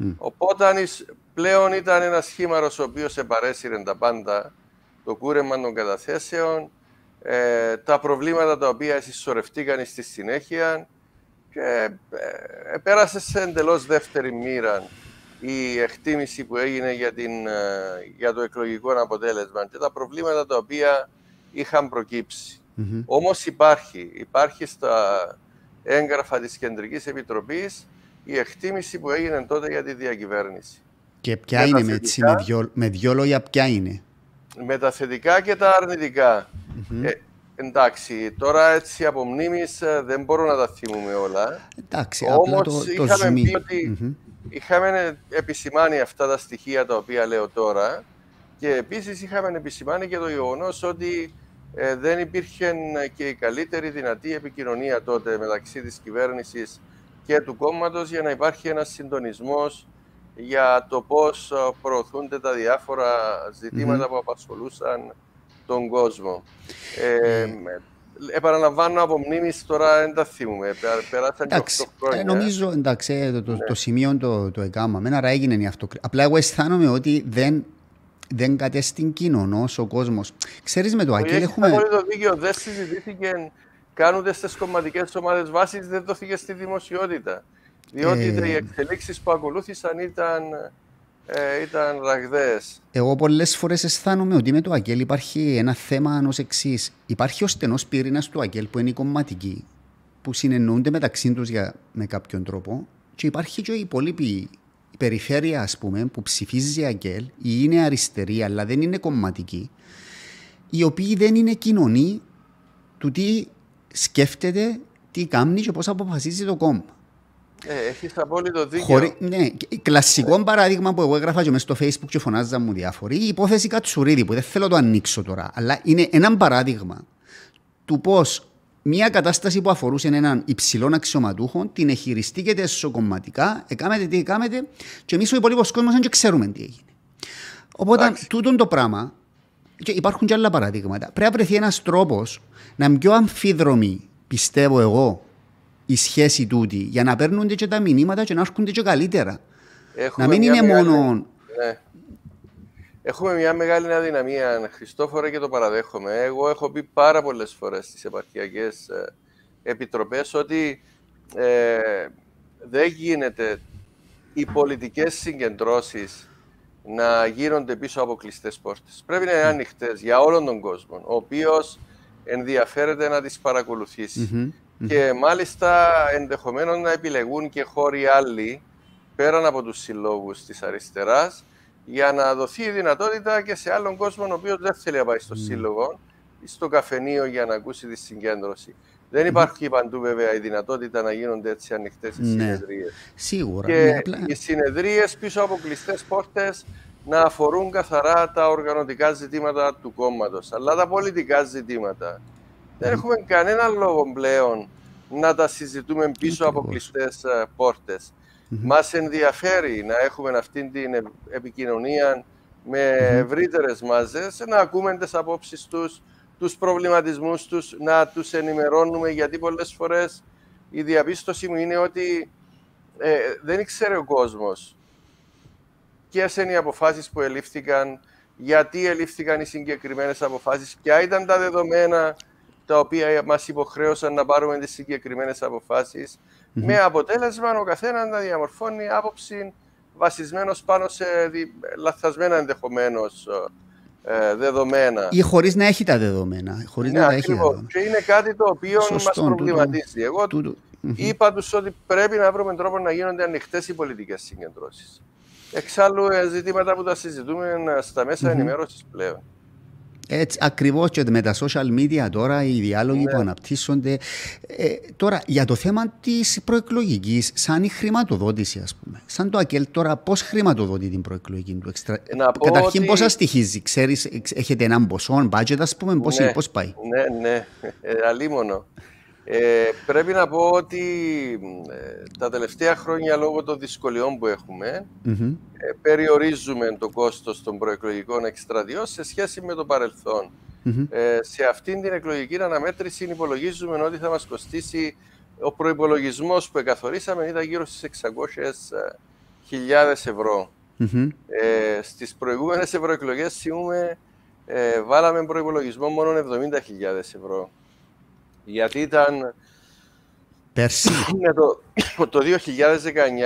Mm. Οπότε πλέον ήταν ένας σχήμαρο ο οποίος επαρέσυρε τα πάντα, το κούρεμα των καταθέσεων, ε, τα προβλήματα τα οποία συσσωρευτήκαν στη συνέχεια και ε, πέρασε σε εντελώς δεύτερη μοίρα η εκτίμηση που έγινε για, την, ε, για το εκλογικό αποτέλεσμα και τα προβλήματα τα οποία είχαν προκύψει. Mm-hmm. Όμως υπάρχει, υπάρχει στα έγγραφα της Κεντρικής Επιτροπής η εκτίμηση που έγινε τότε για τη διακυβέρνηση. Και ποια είναι, με, θετικά, με, δυο, με δυο λόγια, ποια είναι; Με τα θετικά και τα αρνητικά. Ε, εντάξει, τώρα έτσι από μνήμης ε, δεν μπορώ να τα θυμούμε όλα. Εντάξει, Όμως το, το είχαμε πει ότι είχαμε επισημάνει αυτά τα στοιχεία τα οποία λέω τώρα και επίσης είχαμε επισημάνει και το γεγονός ότι ε, δεν υπήρχε και η καλύτερη δυνατή επικοινωνία τότε μεταξύ της κυβέρνησης και του κόμματος για να υπάρχει ένας συντονισμός για το πώς προωθούνται τα διάφορα που απασχολούσαν τον κόσμο. Ε, mm. Επαναλαμβάνω από μνήμης τώρα δεν τα θυμούμε. Περάσαν εντάξει, και 8 χρόνια. Ε, νομίζω εντάξει, ε, το, το, ναι. το σημείο το, το εκάμαμε. Άρα έγινε η αυτοκριτική. Απλά εγώ αισθάνομαι ότι δεν, δεν κατέστην κοινωνό ο κόσμος. Ξέρεις με το Ακέλ έχουμε. Το δίκαιο δεν συζητήθηκε κάνονται στις κομματικές ομάδες βάσης δεν δόθηκε στη δημοσιότητα. Διότι ε... οι εξελίξεις που ακολούθησαν ήταν, ε, ήταν ραγδαίες. Εγώ πολλές φορές αισθάνομαι ότι με το ΑΚΕΛ υπάρχει ένα θέμα ως εξής. Υπάρχει ο στενός πυρήνας του ΑΚΕΛ που είναι η κομματική, που συνεννοούνται μεταξύ τους για, με κάποιον τρόπο και υπάρχει και η υπόλοιπη η περιφέρεια ας πούμε που ψηφίζει ΑΚΕΛ ή είναι αριστερή αλλά δεν είναι κομματική οι οποίοι δεν είναι κοινωνοί του τι σκέφτεται, τι κάνει και πώς αποφασίζει το κόμμα. Ε, έχεις απόλυτο δίκιο. Χωρί, ναι, κλασικό ναι. παράδειγμα που εγώ έγραφα και μέσα στο facebook και φωνάζα μου διάφοροι, η υπόθεση Κατσουρίδη που δεν θέλω να το ανοίξω τώρα, αλλά είναι ένα παράδειγμα του πώς μια κατάσταση που αφορούσε έναν υψηλό αξιωματούχο την εχειριστήκεται εσωκομματικά, εκάμετε τι εκάμετε, και εμείς ο υπόλοιπος κόσμος δεν ξέρουμε τι έγινε. Οπότε, τούτο το πράγμα και υπάρχουν και άλλα παραδείγματα. Πρέπει να βρεθεί ένας τρόπος να είναι πιο αμφίδρομη, πιστεύω εγώ, η σχέση τούτη, για να παίρνουν και τα μηνύματα και να έρχονται και καλύτερα. Έχουμε να μην είναι μεγάλη... μόνο. Ναι. Έχουμε μια μεγάλη αδυναμία, Χριστόφορε, και το παραδέχομαι. Εγώ έχω πει πάρα πολλές φορές στις επαρχιακές ε, επιτροπές ότι ε, δεν γίνεται οι πολιτικές συγκεντρώσεις να γίνονται πίσω από κλειστές πόρτες. Πρέπει να είναι ναι. ανοιχτές για όλον τον κόσμο, ο οποίος ενδιαφέρεται να τις παρακολουθήσει. Και μάλιστα ενδεχομένως να επιλεγούν και χώροι άλλοι πέραν από τους συλλόγους της αριστεράς για να δοθεί η δυνατότητα και σε άλλον κόσμο ο οποίος δεν θέλει να πάει στο σύλλογο ή στο καφενείο για να ακούσει τη συγκέντρωση. Δεν υπάρχει παντού βέβαια η δυνατότητα να γίνονται έτσι ανοιχτές οι ναι. συνεδρίες. Σίγουρα. Και ναι, απλά... οι συνεδρίες πίσω από κλειστές πόρτες να αφορούν καθαρά τα οργανωτικά ζητήματα του κόμματος. Αλλά τα πολιτικά ζητήματα δεν έχουμε κανένα λόγο πλέον να τα συζητούμε πίσω από κλειστές πόρτες. Μας ενδιαφέρει να έχουμε αυτή την επικοινωνία με ευρύτερες μάζες, να ακούμε τις απόψεις τους, τους προβληματισμούς τους, να τους ενημερώνουμε, γιατί πολλές φορές η διαπίστωση μου είναι ότι ε, δεν ήξερε ο κόσμος ποιες είναι οι αποφάσεις που ελήφθηκαν, γιατί ελήφθηκαν οι συγκεκριμένες αποφάσεις, ποια ήταν τα δεδομένα τα οποία μας υποχρέωσαν να πάρουμε τις συγκεκριμένες με αποτέλεσμα ο καθένας να διαμορφώνει άποψη βασισμένος πάνω σε λαθασμένα ενδεχομένως ε, δεδομένα. Ή χωρίς να έχει τα δεδομένα. Χωρίς ναι, να έχει δεδομένα. Και είναι κάτι το οποίο μας προβληματίζει. Εγώ είπα τους ότι πρέπει να βρούμε τρόπο να γίνονται ανοιχτές οι πολιτικές συγκεντρώσεις. Εξάλλου, ε, ζητήματα που τα συζητούμε στα μέσα mm-hmm. ενημέρωσης πλέον. Έτσι, ακριβώς και με τα social media τώρα, οι διάλογοι ναι. που αναπτύσσονται. Ε, τώρα, για το θέμα της προεκλογικής, σαν η χρηματοδότηση, ας πούμε. Σαν το ΑΚΕΛ τώρα, πώς χρηματοδοτεί την προεκλογική του εξτρα... Καταρχήν, ότι... πόσα στοιχίζει, ξέρεις, έχετε έναν ποσό, budget, ας πούμε, πώς ναι, πάει; Ναι, ναι, ε, αλίμονο. Ε, πρέπει να πω ότι ε, τα τελευταία χρόνια λόγω των δυσκολιών που εχουμε ε, περιορίζουμε το κόστος των προεκλογικών εκστρατιών σε σχέση με το παρελθον Ε, σε αυτήν την εκλογική αναμέτρηση υπολογίζουμε ότι θα μας κοστίσει ο προϋπολογισμός που εκαθορίσαμε ήταν γύρω στις 600.000 ευρώ. Mm-hmm. Ε, στις προηγούμενες ευρωεκλογές ε, βάλαμε προϋπολογισμό μόνο 70.000 ευρώ. Γιατί ήταν. Πέρσι. το, το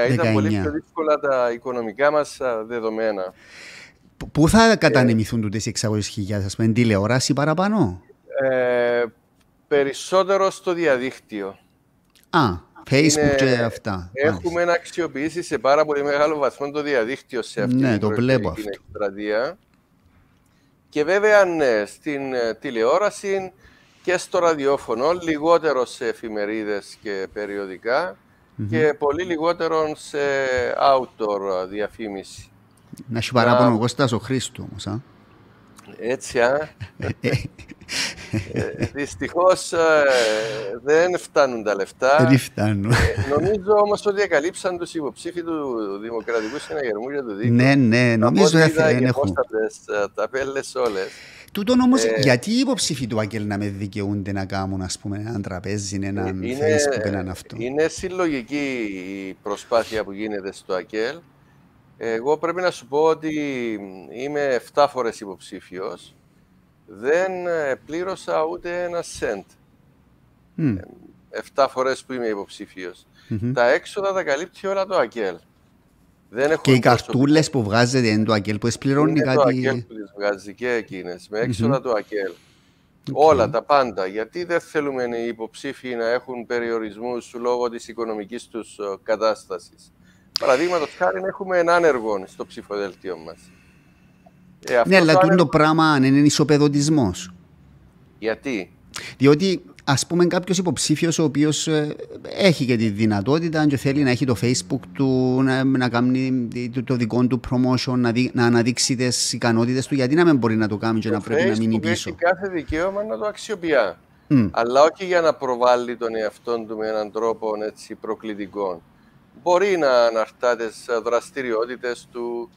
2019 ήταν πολύ πιο δύσκολα τα οικονομικά μας δεδομένα. Πού θα κατανεμηθούν τούτες οι 600.000, ας πούμε, τηλεόραση παραπάνω; Ε, περισσότερο στο διαδίκτυο. Α, Facebook και αυτά. Έχουμε να αξιοποιήσει σε πάρα πολύ μεγάλο βαθμό το διαδίκτυο σε αυτή ναι, την το εκστρατεία. Και βέβαια, ναι, στην ε, τηλεόραση και στο ραδιόφωνο, λιγότερο σε εφημερίδες και περιοδικα και πολύ λιγότερο σε outdoor διαφήμιση. Να έχει παράπονο ο Κώστας ο Χρήστο όμως, α. Έτσι, α. ε, δυστυχώς ε, δεν φτάνουν τα λεφτά. Δεν φτάνουν. Ε, νομίζω όμως ότι εκαλύψαν τους υποψήφοι του Δημοκρατικού Συναγερμού για το δίκαιο. Ναι, ναι, νομίζω ότι δεν έχουν. Τα πέλες όλες. Τούτον όμως, ε, γιατί οι υποψήφοι του Αγγέλ να με δικαιούνται να κάνουν ας πούμε, έναν τραπέζι, έναν είναι, Facebook, έναν αυτό. Είναι συλλογική η προσπάθεια που γίνεται στο ΑΚΕΛ. Εγώ πρέπει να σου πω ότι είμαι 7 φορές υποψήφιος. Δεν πλήρωσα ούτε ένα σέντ. Μμ. 7 φορές που είμαι υποψήφιος. Τα έξοδα τα καλύπτει όλα το ΑΚΕΛ. Δεν έχουμε Και οι προσωπικό. καρτούλες που βγάζετε είναι το ΑΚΕΛ που εσπληρώνει Είναι το ΑΚΕΛ κάτι... που τις βγάζει και εκείνες, με έξοδα του ΑΚΕΛ. Όλα τα πάντα. Γιατί δεν θέλουμε οι υποψήφοι να έχουν περιορισμούς λόγω της οικονομικής τους ε, κατάστασης; Παραδείγματος χάρη έχουμε έναν άνεργο στο ψηφοδέλτιο μας. Ε, αυτός Ναι, αλλά ο τούτο το άνεργος- πράγμα είναι ισοπεδωτισμός. Γιατί; Διότι, ας πούμε, κάποιος υποψήφιος ο οποίος έχει και τη δυνατότητα και θέλει να έχει το Facebook του, να, να κάνει το, το δικό του promotion, να, δει, να αναδείξει τις ικανότητες του, γιατί να μην μπορεί να το κάνει και να Το πρέπει να μείνει Facebook πίσω; έχει κάθε δικαίωμα να το αξιοποιεί. Μμ. Αλλά όχι για να προβάλλει τον εαυτό του με έναν τρόπο έτσι, προκλητικός. Μπορεί να αναρτά τις δραστηριότητες του,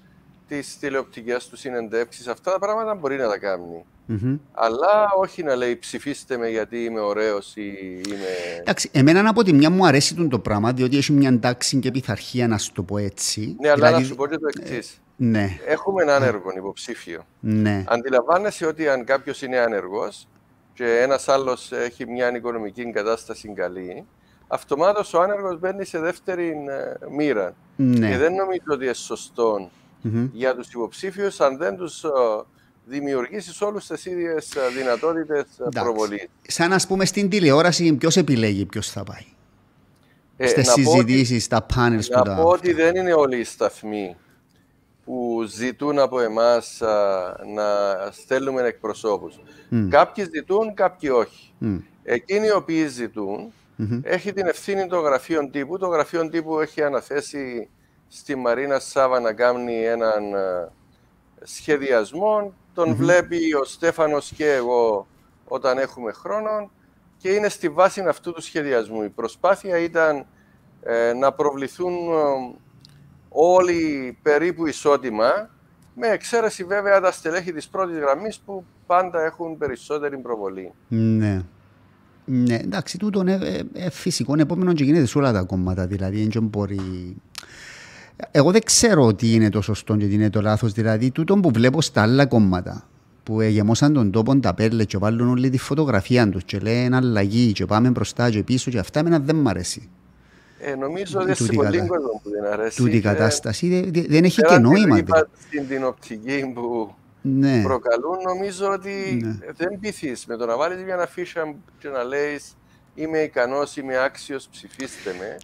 τις τηλεοπτικές του συνεντεύξεις. Αυτά τα πράγματα μπορεί να τα κάνει. Μμμ. Αλλά όχι να λέει ψηφίστε με γιατί είμαι ωραίος ή είμαι. Εντάξει, εμένα από τη μια μου αρέσει τούτο το πράγμα, διότι έχει μια τάξη και πειθαρχία, να σου το πω έτσι. Ναι, αλλά να Δηλαδή, σου πω και το εξής. Ναι, Έχουμε έναν έργο υποψήφιο. ναι. Αντιλαμβάνεσαι ότι αν κάποιος είναι άνεργος και ένας άλλος έχει μια οικονομική κατάσταση καλή, αυτομάτως ο άνεργος μπαίνει σε δεύτερη ε, μοίρα. ναι. Και δεν νομίζω ότι είναι σωστό Μμμ. για τους υποψήφιους αν δεν τους δημιουργήσεις όλους τις ίδιες δυνατότητες Εντάξει. προβολής. Σαν να πούμε στην τηλεόραση, ποιος επιλέγει ποιος θα πάει; Ε, Στις να πω ότι- συζητήσεις, στα πάνελ που Να τα. πω ότι δεν είναι όλοι οι σταθμοί που ζητούν από εμάς α, να στέλνουμε εκπροσώπους. Μμ. Κάποιοι ζητούν, κάποιοι όχι. Μμ. Εκείνοι οι οποίοι ζητούν, Μμμ. έχει την ευθύνη το γραφείο τύπου. Το γραφείο τύπου έχει αναθέσει στη Μαρίνα Σάβα να κάνει έναν α, σχεδιασμό. Τον βλέπει ο Στέφανος και εγώ όταν έχουμε χρόνο και είναι στη βάση αυτού του σχεδιασμού. Η προσπάθεια ήταν ε, να προβληθούν ε, όλοι περίπου ισότιμα, με εξαίρεση βέβαια τα στελέχη της πρώτης γραμμής που πάντα έχουν περισσότερη προβολή. Ναι. Ναι, εντάξει, τούτο είναι ε, ε, φυσικό επόμενο και γίνεται σε όλα τα κόμματα. Δηλαδή, δεν μπορεί. Εγώ δεν ξέρω τι είναι το σωστό και τι είναι το λάθος. Δηλαδή, τούτο που βλέπω στα άλλα κόμματα που γεμώσαν τον τόπο τα πέρλε και βάλουν όλη τη φωτογραφία τους και λένε αλλαγή και πάμε μπροστά και πίσω και αυτά εμένα δεν μ' αρέσει. Ε, νομίζω ότι σε Τούτη πολύ κατα- κόσμο που δεν αρέσει. Τούτη η και κατάσταση δεν- δεν δεν έχει πέρα και τη νόημα. ρήπα Στην την οπτική που Ναι. προκαλούν, νομίζω ότι Ναι. δεν πείθεις με το να βάλεις μια αφίσα και να λέεις είμαι ικανός, είμαι άξιος, ψηφίστε με.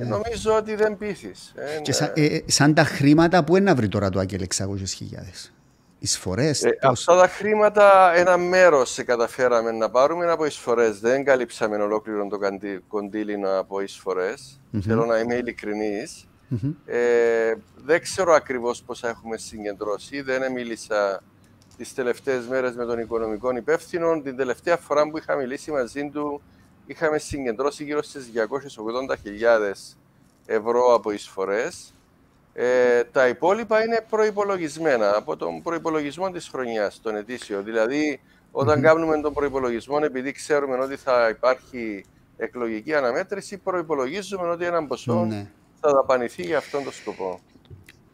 Ε, νομίζω ότι δεν πείθεις. Ε, Ναι. Και ναι. σαν, ε, ε, σαν τα χρήματα, πού είναι να βρει τώρα το Άγγελ 600.000. Εισφορές, Ε, πώς; αυτά τα χρήματα, ένα μέρος σε καταφέραμε να πάρουμε από εισφορές. Δεν καλύψαμε ολόκληρο το καντι- κοντήλι από εισφορές. Θέλω να είμαι ειλικρινής. Μμμ. Ε, δεν ξέρω ακριβώς πόσα έχουμε συγκεντρώσει. Δεν μίλησα τις τελευταίες μέρες με τον οικονομικό υπεύθυνο. Την τελευταία φορά που είχα μιλήσει μαζί του, είχαμε συγκεντρώσει γύρω στις 280.000 ευρώ από εισφορές. Ε, τα υπόλοιπα είναι προϋπολογισμένα από τον προϋπολογισμό της χρονιάς, τον ετήσιο. Δηλαδή, όταν κάνουμε τον προϋπολογισμό, επειδή ξέρουμε ότι θα υπάρχει εκλογική αναμέτρηση, προϋπολογίζουμε ότι ένα ποσό Ναι. θα δαπανηθεί για αυτόν τον σκοπό.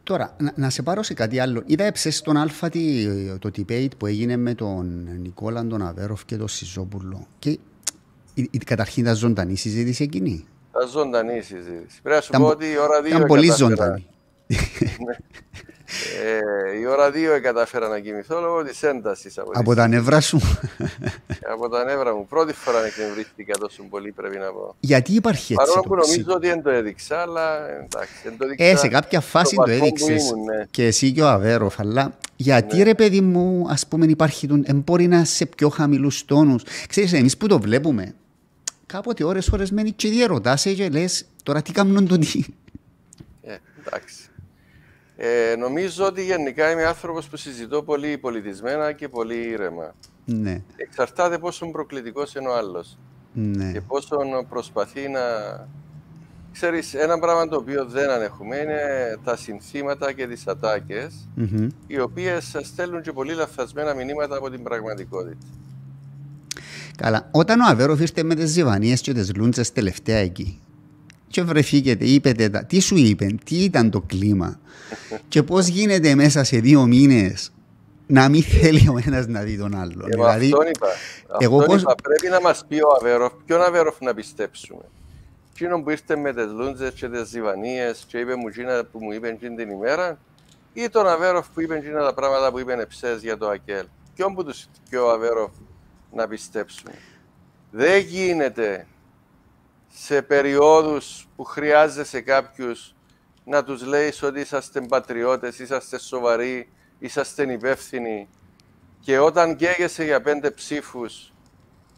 Τώρα, να, να σε πάρω σε κάτι άλλο. Είδα έψες στον Αλφα τι- το debate που έγινε με τον Νικόλα, τον Αβέροφ και τον Σιζόπουλο. Και η, η, καταρχήν ήταν ζωντανή συζήτηση εκείνη. Θα ζωντανή συζήτηση. Πρέπει να σου Ήταν πω πο- ότι η ώρα 2 Ήταν πολύ ζωντανή. Ε, η ώρα 2 κατάφερα να κοιμηθώ λόγω της έντασης από, Από τις- τα νευρά σου. από τα νεύρα μου. Πρώτη φορά εκνευρίστηκα τόσο πολύ, πρέπει να πω. Γιατί υπάρχει έτσι Παρόλο το που νομίζω ψήφο. ότι δεν το έδειξα, αλλά εντάξει, δεν το έδειξα. Ε, σε κάποια φάση στο το βαθμό που έδειξες ήμουν, ναι. και εσύ και ο Αβέροφ, αλλά γιατί ρε παιδί μου, ας πούμε υπάρχει, τον, εν μπορεί να είσαι σε πιο χαμηλούς τόνους. Ξέρεις, εμείς που το βλέπουμε, κάποτε ώρες ώρες μένει και διαρωτάσαι και λες, τώρα τι κάνουν το τι. Ε, εντάξει. Ε, νομίζω ότι γενικά είμαι άνθρωπος που συζητώ πολύ πολιτισμένα και πολύ ήρεμα. ναι, Εξαρτάται πόσο προκλητικός είναι ο άλλος ναι. και πόσο προσπαθεί να... Ξέρεις, ένα πράγμα το οποίο δεν ανέχουμε είναι τα συνθήματα και τις ατάκες Μμμ. οι οποίες στέλνουν και πολύ λαθασμένα μηνύματα από την πραγματικότητα. Καλά, όταν ο Αβέροφ ήρθε με τις ζυβανίες και τις λούντζες τελευταία εκεί και βρεθήκετε, είπετε τα, τι σου είπε, τι ήταν το κλίμα και πώς γίνεται μέσα σε δύο μήνες να μην θέλει ο ένας να δει τον άλλον. Ε, δηλαδή, αυτόν είπα. Εγώ αυτόν πώς... είπα. Πρέπει να μας πει ο Αβέροφ, ποιον Αβέροφ να πιστέψουμε. Εκείνον που ήρθε με τις λούντζε και τις ζιβανίε και είπε μου εκείνα που μου είπε εκείνη την ημέρα, ή τον Αβέροφ που είπε εκείνα τα πράγματα που είπε εψέ για το ΑΚΕΛ. Ποιον που του είπε ο Αβέροφ να πιστέψουμε. Δεν γίνεται σε περιόδους που χρειάζεσαι κάποιους να τους λέεις ότι είσαστε πατριώτες, είσαστε σοβαροί, είσαστε υπεύθυνοι και όταν καίγεσαι για πέντε ψήφους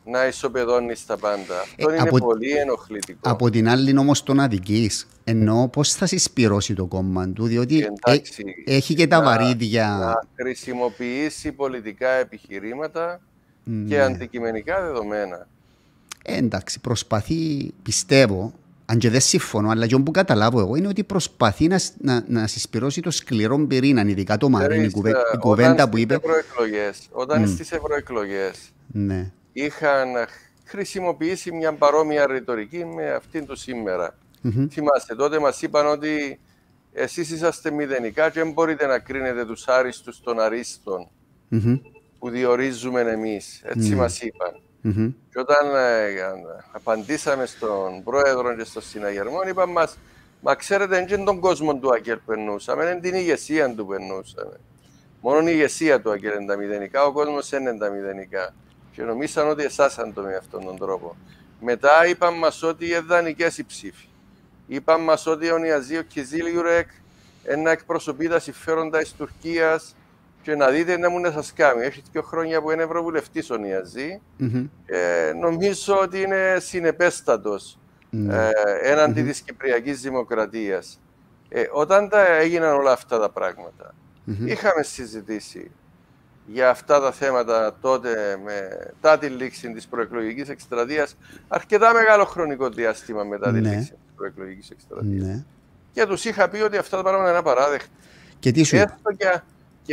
να ισοπεδώνεις τα πάντα. Ε, Αυτό είναι πολύ ενοχλητικό. Από την άλλη όμως τον αδική. Ενώ πώς θα συσπηρώσει το κόμμα του, διότι Εντάξει, έχει και τα να, βαρύδια. Να χρησιμοποιήσει πολιτικά επιχειρήματα και ναι. αντικειμενικά δεδομένα. Ε, εντάξει, προσπαθεί, πιστεύω, αν και δεν συμφωνώ, αλλά και που καταλάβω εγώ είναι ότι προσπαθεί να, να, να συσπηρώσει το σκληρό πυρήνα, ειδικά το Μαρίν, η, κουβέ, η κουβέντα που είπε. Όταν mm. στις ευρωεκλογές ναι. είχαν χρησιμοποιήσει μια παρόμοια ρητορική με αυτήν του σήμερα. Mm-hmm. Θυμάστε, τότε μας είπαν ότι εσείς είσαστε μηδενικά και δεν μπορείτε να κρίνετε τους άριστους των αρίστων mm-hmm. Που διορίζουμε εμείς. Έτσι mm. μας είπαν. Mm-hmm. Και όταν ε, απαντήσαμε στον πρόεδρο και στον συναγερμό, είπαμε μας, μα ξέρετε, δεν τον κόσμο του Αγγέλ περνούσαμε, είναι την ηγεσία του περνούσαμε. Μόνο η ηγεσία του Αγγέλ είναι τα μηδενικά, ο κόσμος είναι τα μηδενικά. Και νομίσαν ότι εσάσαν το με αυτόν τον τρόπο. Μετά είπαν μας ότι εδανικές οι ψήφοι. Είπαν μας ότι ο Νιαζίο Κιζίλιουρεκ ένα εκπροσωπεί τα συμφέροντα της Τουρκίας και να δείτε να μου να σας κάνει. Έχει δύο χρόνια που είναι ευρωβουλευτής ο Νιαζή. Mm-hmm. Ε, νομίζω ότι είναι συνεπέστατος mm-hmm. ε, έναντι mm-hmm. της Κυπριακής Δημοκρατίας. Ε, όταν τα έγιναν όλα αυτά τα πράγματα, είχαμε συζητήσει για αυτά τα θέματα τότε μετά τη λήξη της προεκλογικής εκστρατείας αρκετά μεγάλο χρονικό διάστημα μετά τη ναι. λήξη της προεκλογικής εκστρατείας. Ναι. Και τους είχα πει ότι αυτά τα πράγματα είναι απαράδεκτα. Και τι σου και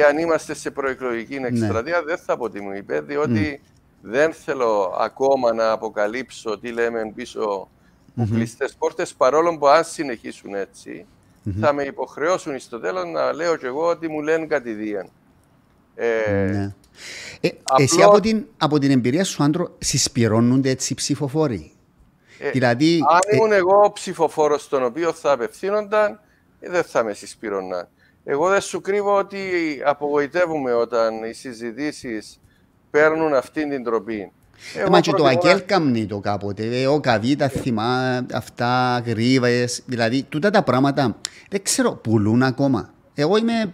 αν είμαστε σε προεκλογική ναι. εκστρατεία, δεν θα πω τι μου είπε, διότι δεν θέλω ακόμα να αποκαλύψω τι λέμε πίσω από κλειστές πόρτες, παρόλο που αν συνεχίσουν θα με υποχρεώσουν στο τέλος να λέω κι εγώ ότι μου λένε κατηδίαν. Ε, ναι. ε, Εσύ από την, από την εμπειρία σου, Άντρο, συσπηρώνονται έτσι οι ψηφοφόροι; Ε, δηλαδή, αν ε, ήμουν εγώ ψηφοφόρος στον οποίο θα απευθύνονταν, δεν θα με συσπηρώναν. Εγώ δεν σου κρύβω ότι απογοητεύουμε όταν οι συζητήσεις παίρνουν αυτή την τροπή. Ε, μα και το Αγγέλ καμνεί το κάποτε. Ε, ο Καβίτα θυμά αυτά, γρήβε. Δηλαδή, τούτα τα πράγματα δεν ξέρω, πουλούν ακόμα. Εγώ είμαι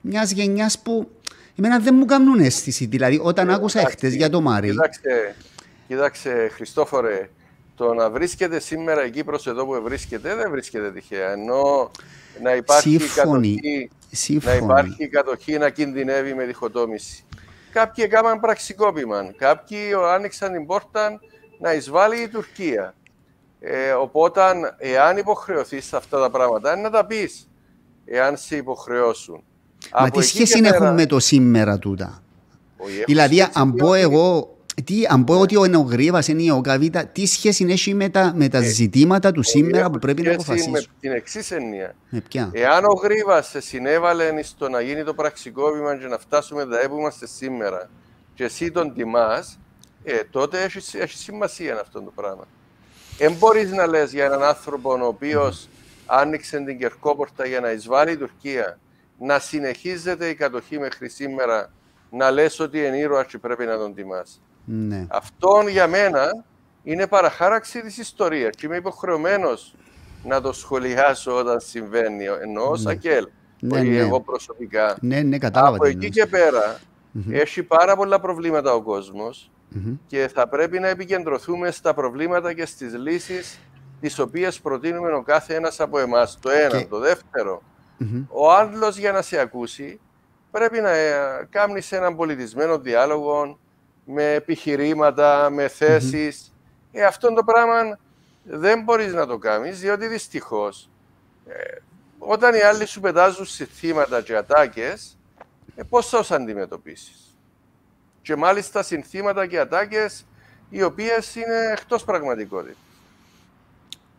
μιας γενιάς που εμένα δεν μου κάνουν αίσθηση. Δηλαδή, όταν ε, άκουσα εχθές για το Μάρι. Κοίταξε, κοίταξε, Χριστόφορε, το να βρίσκεται σήμερα η Κύπρος εδώ που βρίσκεται δεν βρίσκεται τυχαία. Ενώ να υπάρχει, κατοχή, να υπάρχει κατοχή να κινδυνεύει με διχοτόμηση. Κάποιοι έκαναν πραξικόπημα. Κάποιοι άνοιξαν την πόρτα να εισβάλλει η Τουρκία. Ε, οπότε, εάν υποχρεωθείς σε αυτά τα πράγματα, είναι να τα πεις. Εάν σε υποχρεώσουν. Μα τι σχέση έχουν με το σήμερα τούτα; Δηλαδή, αν πω εγώ τι, αν πω ότι ο Ενογρήβα είναι ο Καβίτα, τι σχέση έχει με τα, με τα ε, ζητήματα του σήμερα που πρέπει να αποφασίσουν. Με την εξής έννοια. Εάν ο Γρήβα συνέβαλε στο να γίνει το πραξικόπημα και να φτάσουμε εδώ που είμαστε σήμερα, και εσύ τον τιμάς, ε, τότε έχει, έχει σημασία αυτό το πράγμα. Δεν μπορείς να λες για έναν άνθρωπο ο οποίος άνοιξε την κερκόπορτα για να εισβάλλει η Τουρκία, να συνεχίζεται η κατοχή μέχρι σήμερα, να λες ότι είναι ήρωα και πρέπει να τον τιμάς. Ναι. Αυτό για μένα είναι παραχάραξη της ιστορίας και είμαι υποχρεωμένος να το σχολιάσω όταν συμβαίνει, εννοώ ναι. Σακέλ, ναι, ναι. εγώ προσωπικά. Ναι, ναι, κατάλαβα. Από εκεί και περα έχει πάρα πολλά προβλήματα ο κόσμος και θα πρέπει να επικεντρωθούμε στα προβλήματα και στις λύσεις τις οποίες προτείνουμε ο κάθε ένας από εμάς. Το ένα. Το δεύτερο, ο άλλος για να σε ακούσει πρέπει να ε, κάνει έναν πολιτισμένο διάλογο, με επιχειρήματα, με θέσεις. Mm-hmm. Ε, αυτό το πράγμα δεν μπορείς να το κάνεις, διότι δυστυχώς ε, όταν οι άλλοι σου πετάζουν συνθήματα και ατάκες, ε, πώς θα σου αντιμετωπίσεις; Και μάλιστα συνθήματα και ατάκες οι οποίες είναι εκτός πραγματικότητας.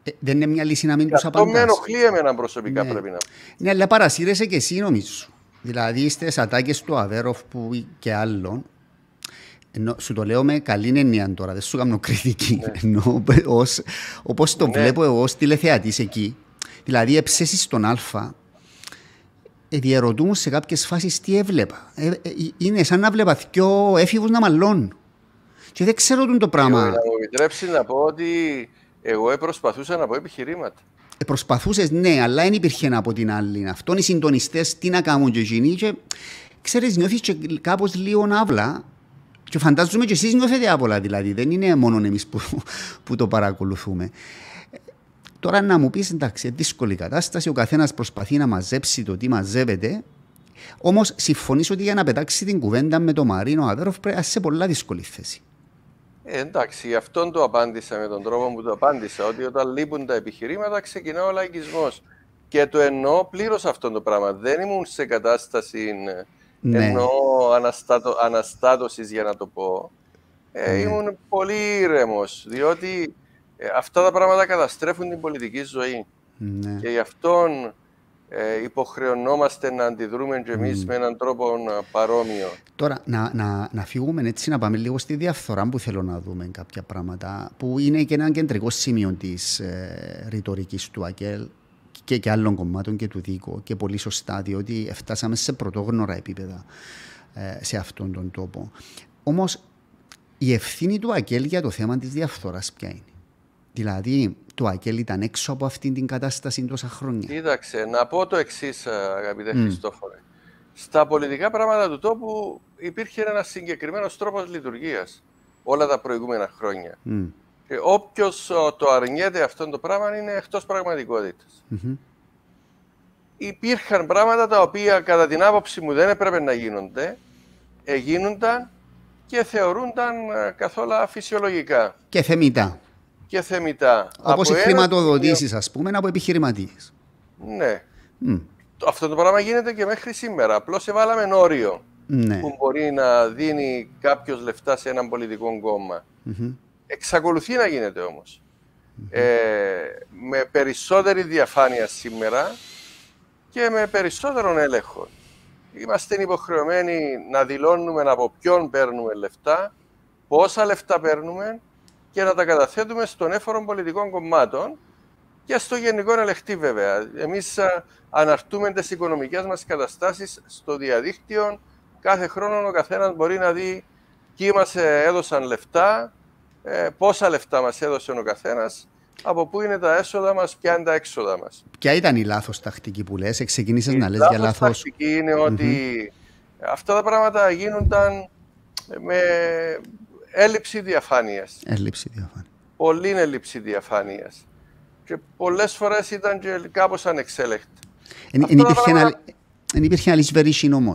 Ε, δεν είναι μια λύση να μην τους απαντάς. Αυτό με ενοχλεί εμένα προσωπικά ναι. πρέπει να Ναι, αλλά παρασύρεσαι και εσύ νομίζω. Δηλαδή στι ατάκες του Αβέροφ που και άλλων, ενώ, σου το λέω με καλή έννοια τώρα, δεν σου κάνω κριτική. Ναι. Ενώ, ως, όπως το ναι. βλέπω εγώ ως τηλεθεατής εκεί, δηλαδή έψεσαι στον Α, ε, διαρωτούν σε κάποιες φάσεις τι έβλεπα. Ε, ε, είναι σαν να βλέπα δυο έφηβους να μαλλώνουν. Και δεν ξέρω το πράγμα. Να μου επιτρέψεις να πω ότι εγώ προσπαθούσα να πω επιχειρήματα. Ε, Προσπαθούσες, ναι, αλλά δεν υπήρχε από την άλλη. Αυτόν οι συντονιστές τι να κάνουν και εκείνοι. Και ξέρεις, νιώθεις και κάπως λίγο ναύλα. Και φαντάζομαι και εσείς νιώθετε άβολα, δηλαδή. Δεν είναι μόνο εμείς που, που το παρακολουθούμε. Τώρα να μου πεις, εντάξει, δύσκολη κατάσταση. Ο καθένας προσπαθεί να μαζέψει το τι μαζεύεται. Όμως συμφωνείς ότι για να πετάξει την κουβέντα με τον Μαρίνο Αβέροφ πρέπει να είσαι σε πολλά δύσκολη θέση. Ε, εντάξει, γι' αυτόν το απάντησα με τον τρόπο που το απάντησα. Ότι όταν λείπουν τα επιχειρήματα, ξεκινά ο λαϊκισμός. Και το εννοώ πλήρως αυτό το πράγμα. Δεν ήμουν σε κατάσταση ναι. εννοώ αναστάτω, αναστάτωσης για να το πω. Ε, ναι. Ήμουν πολύ ήρεμος, διότι ε, αυτά τα πράγματα καταστρέφουν την πολιτική ζωή. Ναι. Και γι' αυτόν ε, υποχρεωνόμαστε να αντιδρούμε και εμείς mm. με έναν τρόπο ε, παρόμοιο. Τώρα, να, να, να φύγουμε έτσι, να πάμε λίγο στη διαφθορά που θέλω να δούμε κάποια πράγματα, που είναι και ένα κεντρικό σημείο της ε, ρητορικής του ΑΚΕΛ και, και άλλων κομμάτων και του ΔΙΚΟ και πολύ σωστά, διότι φτάσαμε σε πρωτόγνωρα επίπεδα ε, σε αυτόν τον τόπο. Όμως, η ευθύνη του ΑΚΕΛ για το θέμα της διαφθοράς ποια είναι; Δηλαδή, το ΑΚΕΛ ήταν έξω από αυτήν την κατάσταση τόσα χρόνια. Κοίταξε, να πω το εξής, αγαπητέ mm. Χριστόφορε. Στα πολιτικά πράγματα του τόπου υπήρχε ένας συγκεκριμένος τρόπος λειτουργίας όλα τα προηγούμενα χρόνια. Mm. Και όποιος το αρνιέται αυτό το πράγμα είναι εκτός πραγματικότητας. Mm-hmm. Υπήρχαν πράγματα τα οποία κατά την άποψη μου δεν έπρεπε να γίνονται, εγίνονταν και θεωρούνταν ε, καθόλου φυσιολογικά. Και θεμητά και θεμητά. Όπως οι χρηματοδοτήσεις, ας πούμε, από επιχειρηματίες. Ναι. Αυτό το πράγμα γίνεται και μέχρι σήμερα. Απλώς εβάλαμε όριο ναι. που μπορεί να δίνει κάποιος λεφτά σε έναν πολιτικό Εξακολουθεί να γίνεται όμως. Ε, με περισσότερη διαφάνεια σήμερα και με περισσότερο έλεγχο. Είμαστε υποχρεωμένοι να δηλώνουμε από ποιον παίρνουμε λεφτά, πόσα λεφτά παίρνουμε και να τα καταθέτουμε στον έφορο πολιτικών κομμάτων και στο γενικό ελεκτή βέβαια. Εμείς αναρτούμε τις οικονομικές μας καταστάσεις στο διαδίκτυο. Κάθε χρόνο ο καθένας μπορεί να δει ποιοι μας έδωσαν λεφτά, ε, πόσα λεφτά μας έδωσε ο καθένας, από πού είναι τα έσοδα μας, ποια είναι τα έξοδα μας. Ποια ήταν η λάθος τακτική που λες, ξεκινήσεις να λες για λάθος. Η τακτική είναι ότι αυτά τα πράγματα γίνονταν με έλλειψη διαφάνειας. Έλλειψη διαφάνεια. Πολύ έλλειψη διαφάνειας. Και πολλές φορές ήταν και κάπως ανεξέλεκτη. Δεν υπήρχε, ένα, υπήρχε ένα όμω.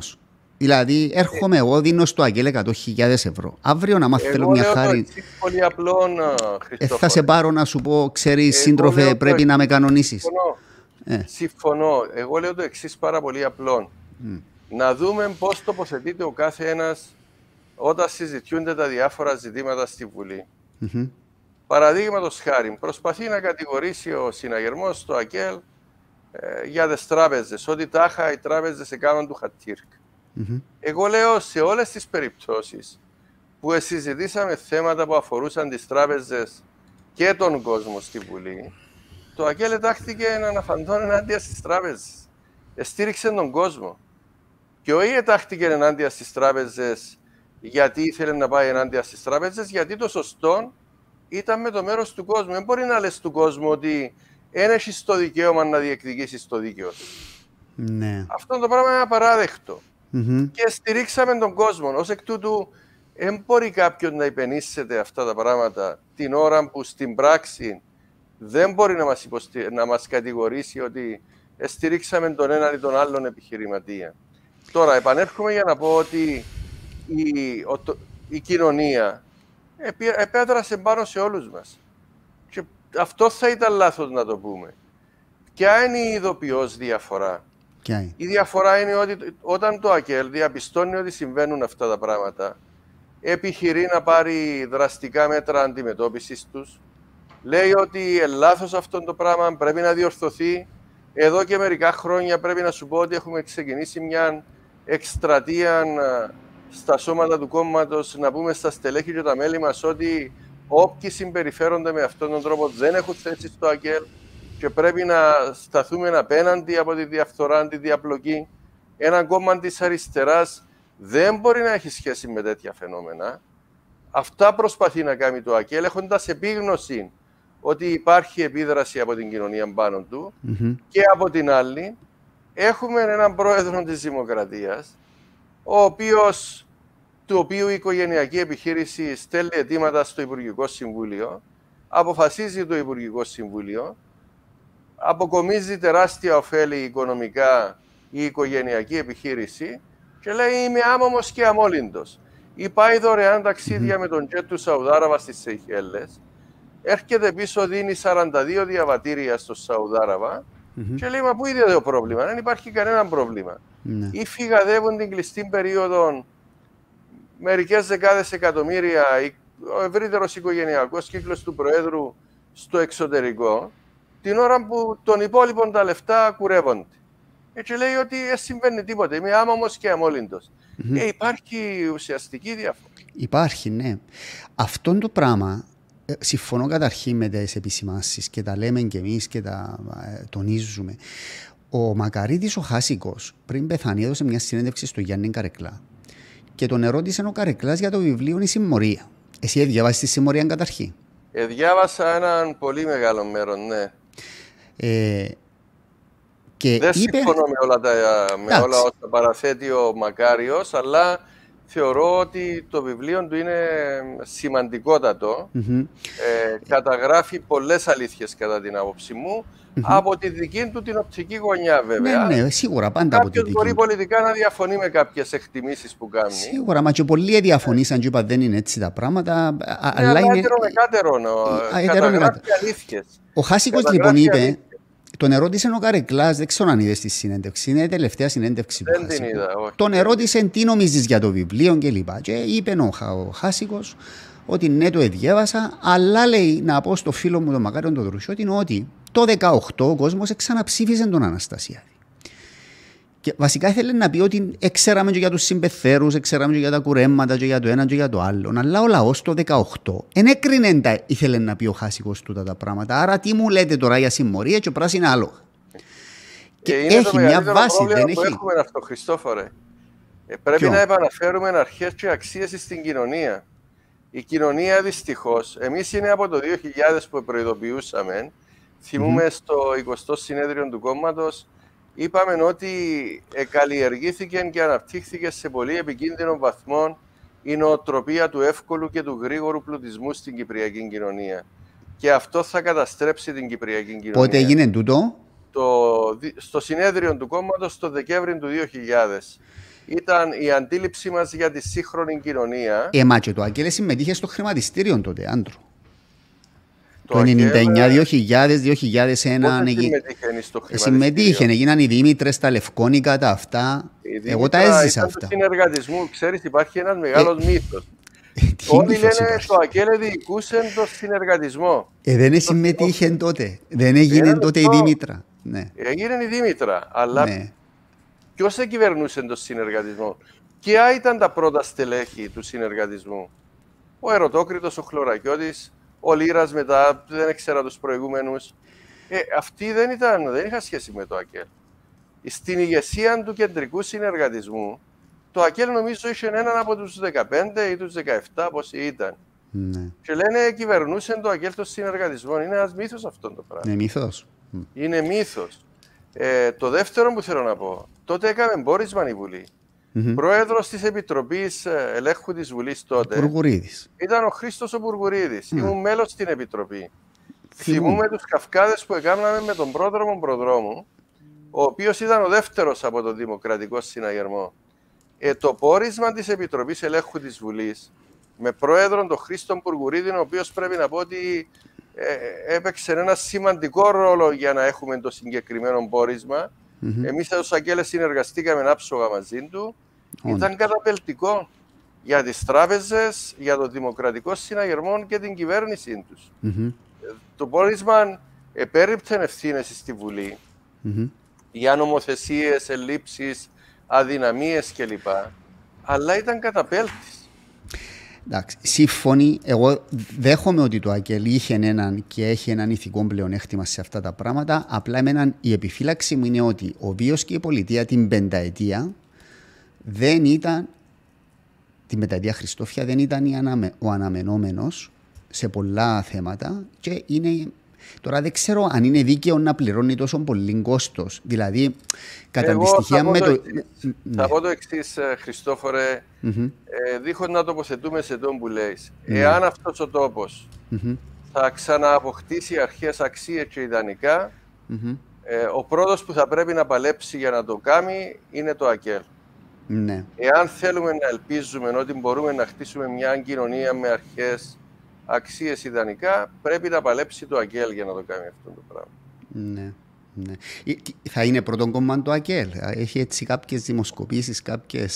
Δηλαδή, έρχομαι ναι. εγώ, δίνω στο Αγγέλ 100.000 ευρώ. Αύριο να μάθω θέλω μια χάρη. πολύ απλό, ε, θα σε πάρω να σου πω, ξέρεις, σύντροφε, πρέπει να με κανονίσεις. Συμφωνώ. Ε. Συμφωνώ. Εγώ λέω το εξής πάρα πολύ απλό. Mm. Να δούμε πώς τοποθετείται ο κάθε ένας όταν συζητιούνται τα διάφορα ζητήματα στη Βουλή. Mm-hmm. Παραδείγματος χάρη, προσπαθεί να κατηγορήσει ο συναγερμός στο ΑΚΕΛ ε, για τις τράπεζες, ότι τάχα οι τράπεζες έκαναν του χατήρκ. Mm-hmm. Εγώ λέω σε όλες τις περιπτώσεις που συζητήσαμε θέματα που αφορούσαν τις τράπεζες και τον κόσμο στη Βουλή, το ΑΚΕΛ ετάχθηκε να αναφαντώνει ενάντια στις τράπεζες. Εστήριξε τον κόσμο. Και όχι ετάχθηκε ενάντια στις τράπεζες γιατί ήθελε να πάει ενάντια στις τράπεζες, γιατί το σωστό ήταν με το μέρος του κόσμου. Δεν μπορεί να λες του κόσμου ότι δεν έχεις το δικαίωμα να διεκδικήσεις το δίκαιο Ναι. Αυτό το πράγμα είναι απαράδεκτο. Και στηρίξαμε τον κόσμο. Ω εκ τούτου, δεν μπορεί κάποιο να υπενήσεται αυτά τα πράγματα την ώρα που στην πράξη δεν μπορεί να μας, υποστη... να μας κατηγορήσει ότι στηρίξαμε τον έναν ή τον άλλον επιχειρηματία. Τώρα, επανέρχομαι για να πω ότι η, η κοινωνία επέδρασε πάνω σε όλους μας. Και αυτό θα ήταν λάθος να το πούμε. Ποια είναι η ειδοποιώς διαφορά. Η διαφορά είναι ότι όταν το ΑΚΕΛ διαπιστώνει ότι συμβαίνουν αυτά τα πράγματα, επιχειρεί να πάρει δραστικά μέτρα αντιμετώπισης τους, λέει ότι λάθος αυτό το πράγμα πρέπει να διορθωθεί. Εδώ και μερικά χρόνια πρέπει να σου πω ότι έχουμε ξεκινήσει μια εκστρατεία ε, στα σώματα του κόμματος να πούμε στα στελέχη και τα μέλη μας ότι όποιοι συμπεριφέρονται με αυτόν τον τρόπο δεν έχουν θέση στο ΑΚΕΛ και πρέπει να σταθούμε απέναντι από τη διαφθορά, τη διαπλοκή. Ένα κόμμα της αριστεράς δεν μπορεί να έχει σχέση με τέτοια φαινόμενα. Αυτά προσπαθεί να κάνει το ΑΚΕΛ έχοντας επίγνωση ότι υπάρχει επίδραση από την κοινωνία πάνω του και από την άλλη έχουμε έναν πρόεδρο της Δημοκρατίας ο οποίος, του οποίου η οικογενειακή επιχείρηση στέλνει αιτήματα στο Υπουργικό Συμβούλιο, αποφασίζει το Υπουργικό Συμβούλιο, αποκομίζει τεράστια ωφέλη οικονομικά η οικογενειακή επιχείρηση και λέει είμαι άμομος και αμόλυντος. Ή πάει δωρεάν με τον τζετ του Σαουδάραβα στις Σεϊχέλες, έρχεται πίσω, δίνει 42 διαβατήρια στο Σαουδάραβα και λέει μα πού είναι το πρόβλημα, δεν υπάρχει κανένα πρόβλημα. Ναι. Ή φυγαδεύουν την κλειστή περίοδο μερικές δεκάδες εκατομμύρια ο ευρύτερος οικογενειακός κύκλος του Προέδρου στο εξωτερικό, την ώρα που των υπόλοιπων τα λεφτά κουρεύονται. Έτσι λέει ότι δεν συμβαίνει τίποτα. Είμαι άμαμο και αμόλυντος. Mm-hmm. Ε, υπάρχει ουσιαστική διαφορά. Υπάρχει, ναι. Αυτό το πράγμα ε, συμφωνώ καταρχήν με τις επισημάνσει και τα λέμε και εμείς και τα ε, τονίζουμε. Ο Μακαρίτης ο Χάσικος πριν πεθάνει έδωσε μια συνέντευξη στο Γιάννη Καρεκλά και τον ερώτησε ο Καρεκλάς για το βιβλίο Η Συμμορία. Εσύ διαβάσει τη Συμμορία καταρχήν; Ε, διάβασα έναν πολύ μεγάλο μέρος, ναι. Ε, και Δεν είπε... συμφωνώ με όλα, τα, με όλα όσα παραθέτει ο Μακάριος, αλλά θεωρώ ότι το βιβλίο του είναι Ε, καταγράφει πολλές αλήθειες κατά την άποψή μου. Από τη δική του την οπτική γωνιά, βέβαια. Ναι, ναι, σίγουρα πάντα από τη δική μπορεί πολιτικά να διαφωνεί με κάποιες εκτιμήσεις που κάνει. Σίγουρα, μα και πολλοί διαφωνήσαν και είπα δεν είναι έτσι τα πράγματα. Ναι, αλλά είναι. Έτερο με Ο Χάσικος λοιπόν είπε, τον ερώτησε ο Καρεκλά, δεν ξέρω αν είδες τη συνέντευξη. Είναι η τελευταία συνέντευξη που Δεν την είδα, όχι. Τον ερώτησε τι νομίζεις για το βιβλίο κλπ. Και, και είπε ο, ο Χάσικος ότι ναι, το εδιέβασα, αλλά λέει να πω στο φίλο μου τον Μακάριον τον Δρουσιώτη ότι το 18 ο κόσμος ξαναψήφισε τον Αναστασιάδη. Και βασικά ήθελε να πει ότι ξέραμε και για τους συμπεθέρους, ξέραμε και για τα κουρέματα, και για το ένα και για το άλλο. Αλλά ο λαός το 18 δεν έκρινε τα ήθελε να πει ο Χάσικος τούτα τα πράγματα. Άρα τι μου λέτε τώρα για συμμορία και ο πράσινο άλλο. Και, και έχει μια βάση, δεν έχει. Έχουμε αυτό, Χριστόφορε. Ε, πρέπει Ποιο; να επαναφέρουμε αρχές και αξίες στην κοινωνία. Η κοινωνία δυστυχώς, εμείς είναι από το 2000 που προειδοποιούσαμε, θυμούμε mm-hmm. στο 20ο συνέδριο του κόμματος, είπαμε ότι καλλιεργήθηκε και αναπτύχθηκε σε πολύ επικίνδυνο βαθμό η νοοτροπία του εύκολου και του γρήγορου πλουτισμού στην Κυπριακή κοινωνία. Και αυτό θα καταστρέψει την Κυπριακή κοινωνία. Πότε έγινε τούτο; Το, στο συνέδριο του κόμματος το Δεκέμβριο του 2000 ήταν η αντίληψη μας για τη σύγχρονη κοινωνία. Ε, μα και το Αγγέλε συμμετείχε στο χρηματιστήριο τότε, άντρο. Το 99, 2000, 2001. Συμμετείχε στο ε, Συμμετείχε, έγιναν οι Δήμητρες, τα Λευκόνικα, τα αυτά. Εγώ τα έζησα αυτά. Του συνεργατισμού, ξέρεις, υπάρχει ένας μεγάλος ε, μύθο. Όλοι λένε το ΑΚΕΛΕ διοικούσε το συνεργατισμό. Ε, δεν συμμετείχε τότε. Δεν έγινε τότε η Δήμητρα. Ναι. Έγινε η Δήμητρα. Αλλά ναι. ποιος κυβερνούσε το συνεργατισμό; Ποια ήταν τα πρώτα στελέχη του συνεργατισμού. Ο Ερωτόκριτος, ο Χλωρακιώτης, ο Λύρα μετά, δεν ήξερα τους προηγούμενους. Ε, αυτοί δεν, ήταν, δεν είχαν σχέση με το ΑΚΕΛ. Στην ηγεσία του κεντρικού συνεργατισμού, το ΑΚΕΛ νομίζω είχε έναν από τους 15 ή τους 17, πόσοι ήταν. Ναι. Και λένε κυβερνούσε το ΑΚΕΛ το συνεργατισμό. Είναι ένας μύθος αυτό το πράγμα. Είναι μύθος. Είναι μύθος. Ε, το δεύτερο που θέλω να πω, τότε έκαμε μπόρισμα η Βουλή. Mm-hmm. Πρόεδρος της Επιτροπής ε, Ελέγχου της Βουλής τότε Μπουργουρίδης. ήταν ο Χρήστος ο Μπουργουρίδης. Mm. Ήμουν μέλος στην Επιτροπή. Θυμούμε τους καυκάδες που έκαναμε με τον πρόδρομο προδρόμου, ο οποίος ήταν ο δεύτερος από τον Δημοκρατικό Συναγερμό. Ε, το πόρισμα της Επιτροπής Ελέγχου της Βουλής, με πρόεδρο τον Χρήστο Μπουργουρίδη, ο οποίος πρέπει να πω ότι ε, έπαιξε ένα σημαντικό ρόλο για να έχουμε το συγκεκριμένο πόρισμα, Mm-hmm. Εμείς ω Αγγέλες συνεργαστήκαμε άψογα μαζί του. Ήταν καταπελτικό για τις τράπεζες, για το δημοκρατικό συναγερμό και την κυβέρνησή τους. Mm-hmm. Το πόρισμα επέριπτε ευθύνες στη Βουλή για νομοθεσίε, ελλείψεις, αδυναμίες κλπ. Αλλά ήταν καταπέλτης. Εντάξει, σύμφωνοι, εγώ δέχομαι ότι το ΑΚΕΛ είχε έναν και έχει έναν ηθικό πλεονέκτημα σε αυτά τα πράγματα. Απλά εμένα η επιφύλαξη μου είναι ότι ο βίος και η πολιτεία την πενταετία δεν ήταν. Την πενταετία Χριστόφια δεν ήταν ο αναμενόμενος σε πολλά θέματα και είναι Τώρα δεν ξέρω αν είναι δίκαιο να πληρώνει τόσο πολύ κόστος. Δηλαδή, κατά τη στοιχεία με το. Θα πω το εξής, ε, Χριστόφορε, mm-hmm. ε, δίχως να τοποθετούμε σε τον που λέει. Ναι. Εάν αυτός ο τοπο θα ξανααποκτήσει αρχές αξίες και ιδανικά, ε, ο πρώτος που θα πρέπει να παλέψει για να το κάνει είναι το ΑΚΕΛ. Ναι. Εάν θέλουμε να ελπίζουμε ότι μπορούμε να χτίσουμε μια κοινωνία με αρχές αξίες ιδανικά, πρέπει να παλέψει το ΑΚΕΛ για να το κάνει αυτό το πράγμα. Ναι. Ναι. Θα είναι πρώτο κομμάτι το ΑΚΕΛ. Έχει έτσι κάποιες δημοσκοπήσεις, κάποιε.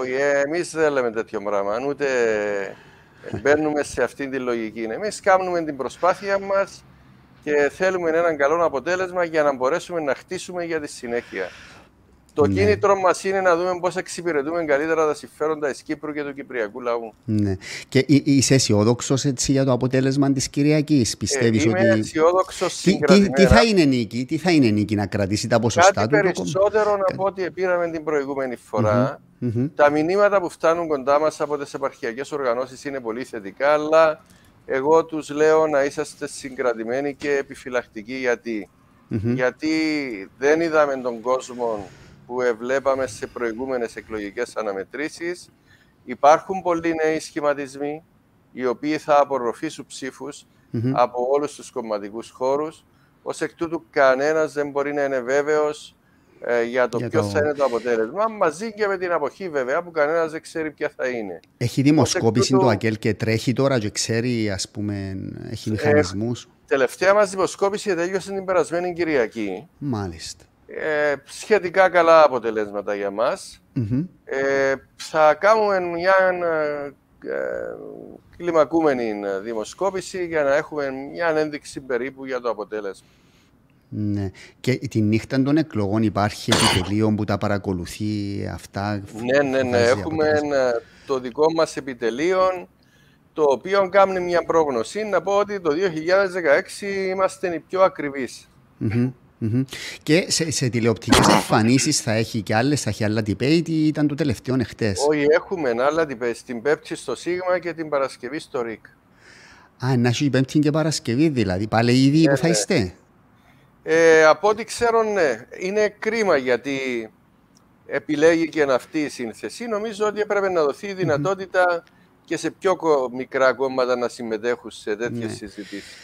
Όχι, ε, εμείς δεν λέμε τέτοιο πράγμα. Ούτε μπαίνουμε σε αυτή τη λογική. Εμείς κάνουμε την προσπάθεια μας και θέλουμε έναν καλό αποτέλεσμα για να μπορέσουμε να χτίσουμε για τη συνέχεια. Το ναι. κίνητρο μας είναι να δούμε πώς εξυπηρετούμε καλύτερα τα συμφέροντα της Κύπρου και του Κυπριακού λαού. Ναι. Και είσαι αισιόδοξος για το αποτέλεσμα της Κυριακής, πιστεύεις ε, ότι. Είμαι αισιόδοξος τι, τι, τι, θα είναι νίκη, τι θα είναι νίκη να κρατήσει τα ποσοστά Κάτι του. περισσότερο να πω ότι πήραμε την προηγούμενη φορά. Mm-hmm. Τα μηνύματα που φτάνουν κοντά μας από τις επαρχιακές οργανώσεις είναι πολύ θετικά, αλλά εγώ τους λέω να είσαστε συγκρατημένοι και επιφυλακτικοί γιατί. Mm-hmm. Γιατί δεν είδαμε τον κόσμο που βλέπαμε σε προηγούμενες εκλογικές αναμετρήσεις. Υπάρχουν πολλοί νέοι σχηματισμοί, οι οποίοι θα απορροφήσουν από όλους τους κομματικούς χώρους. Ως εκ τούτου κανένας δεν μπορεί να είναι βέβαιος ε, για το ποιος θα είναι το αποτέλεσμα. Μαζί και με την αποχή βέβαια που κανένας δεν ξέρει ποια θα είναι. Έχει δημοσκόπηση τούτου... το ΑΚΕΛ και τρέχει τώρα και ξέρει, ας πούμε, έχει μηχανισμούς. Ε, τελευταία μας δημοσκόπηση τέλειωσε την περασμένη Κυριακή. Μάλιστα ε, σχετικά καλά αποτελέσματα για μας. Ε, θα κάνουμε μια ε, κλιμακούμενη δημοσκόπηση για να έχουμε μια ένδειξη περίπου για το αποτέλεσμα. Ναι. Και τη νύχτα των εκλογών υπάρχει επιτελείο που τα παρακολουθεί αυτά. Ναι, ναι, ναι. Έχουμε το δικό μας επιτελείο το οποίο κάνει μια πρόγνωση να πω ότι το 2016 είμαστε οι πιο ακριβείς. Και σε, σε τηλεοπτικές εμφανίσεις θα έχει και άλλες, θα έχει άλλα debate ή ήταν το τελευταίο εχθές; Όχι, έχουμε άλλα debate. Την Πέμπτη στο Σίγμα και την Παρασκευή στο ΡΙΚ. Α, να έχει Πέμπτη και Παρασκευή δηλαδή. Πάλι ήδη ναι, που θα ναι. είστε; Ε, από ό,τι ξέρω, ναι. Είναι κρίμα γιατί επιλέγει και αυτή η σύνθεση. Νομίζω ότι έπρεπε να δοθεί η δυνατότητα και σε πιο μικρά κόμματα να συμμετέχουν σε τέτοιες ναι. συζητήσεις.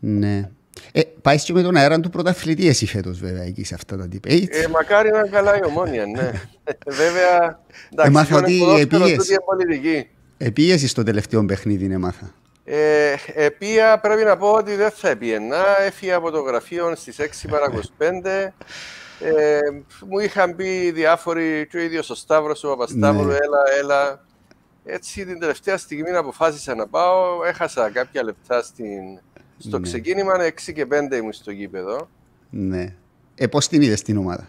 Ναι. Ε, πάει και με τον αέρα του πρωταθλητής εσύ φέτος βέβαια εκεί σε αυτά τα debate. Ε, μακάρι να καλά η ομόνια, ναι. βέβαια, εντάξει, Έμαθα ότι επίεση στο τελευταίο παιχνίδι, είναι μάθα. Ε, επία πρέπει να πω ότι δεν θα επίαινα. Έφυγε από το γραφείο στις 6 παρα 25. Ε, μου είχαν πει διάφοροι, και ο ίδιος ο Σταύρος, ο Παπασταύρου, ναι. έλα, έλα. Έτσι την τελευταία στιγμή αποφάσισα να πάω. Έχασα κάποια λεπτά στην, στο ναι. ξεκίνημα 6 και 5 ήμουν στο γήπεδο. Ναι. Ε, πώς την είδες την ομάδα;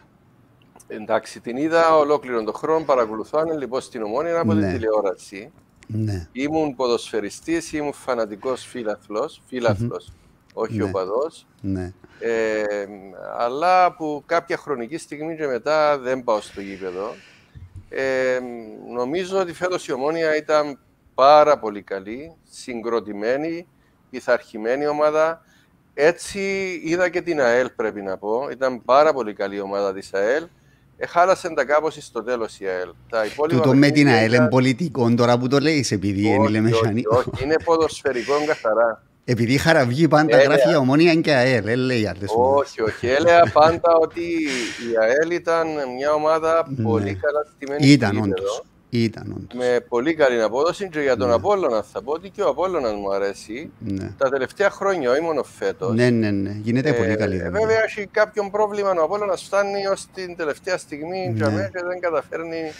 Εντάξει, την είδα ολόκληρο τον χρόνο, παρακολουθώ λοιπόν στην ομόνια από ναι. την τηλεόραση. Ναι. Ήμουν ποδοσφαιριστής, ήμουν φανατικός φίλαθλος, φίλαθλος, όχι ναι. οπαδός. Ναι. Ε, αλλά από κάποια χρονική στιγμή και μετά δεν πάω στο γήπεδο. Ε, νομίζω ότι φέτος η ομόνια ήταν πάρα πολύ καλή, συγκροτημένη, πειθαρχημένη ομάδα. Έτσι είδα και την ΑΕΛ πρέπει να πω. Ήταν πάρα πολύ καλή ομάδα της ΑΕΛ. Εχάλασε τα κάπως στο τέλος η ΑΕΛ. Τα Τούτο με την ΑΕΛ είναι πολιτικό τώρα που το λέεις επειδή είναι λεμεσανή. Όχι, όχι, είναι ποδοσφαιρικό καθαρά. Επειδή χαραυγή πάντα Έλεα. γράφει ομόνια και ΑΕΛ, δεν λέει άλλες Όχι, όχι. Έλεγα πάντα ότι η ΑΕΛ ήταν μια ομάδα ναι. πολύ καλά στημένη. Ήταν όντως. Ήταν Με πολύ καλή απόδοση και για τον ναι. Απόλλωνα θα πω ότι και ο Απόλλωνας μου αρέσει. Ναι. Τα τελευταία χρόνια, όχι μόνο φέτος. Ναι, ναι, ναι. Γίνεται ε, πολύ καλή. Ε, βέβαια έχει κάποιον πρόβλημα. Ο Απόλλωνας φτάνει ως την τελευταία στιγμή ναι. και δεν καταφέρνει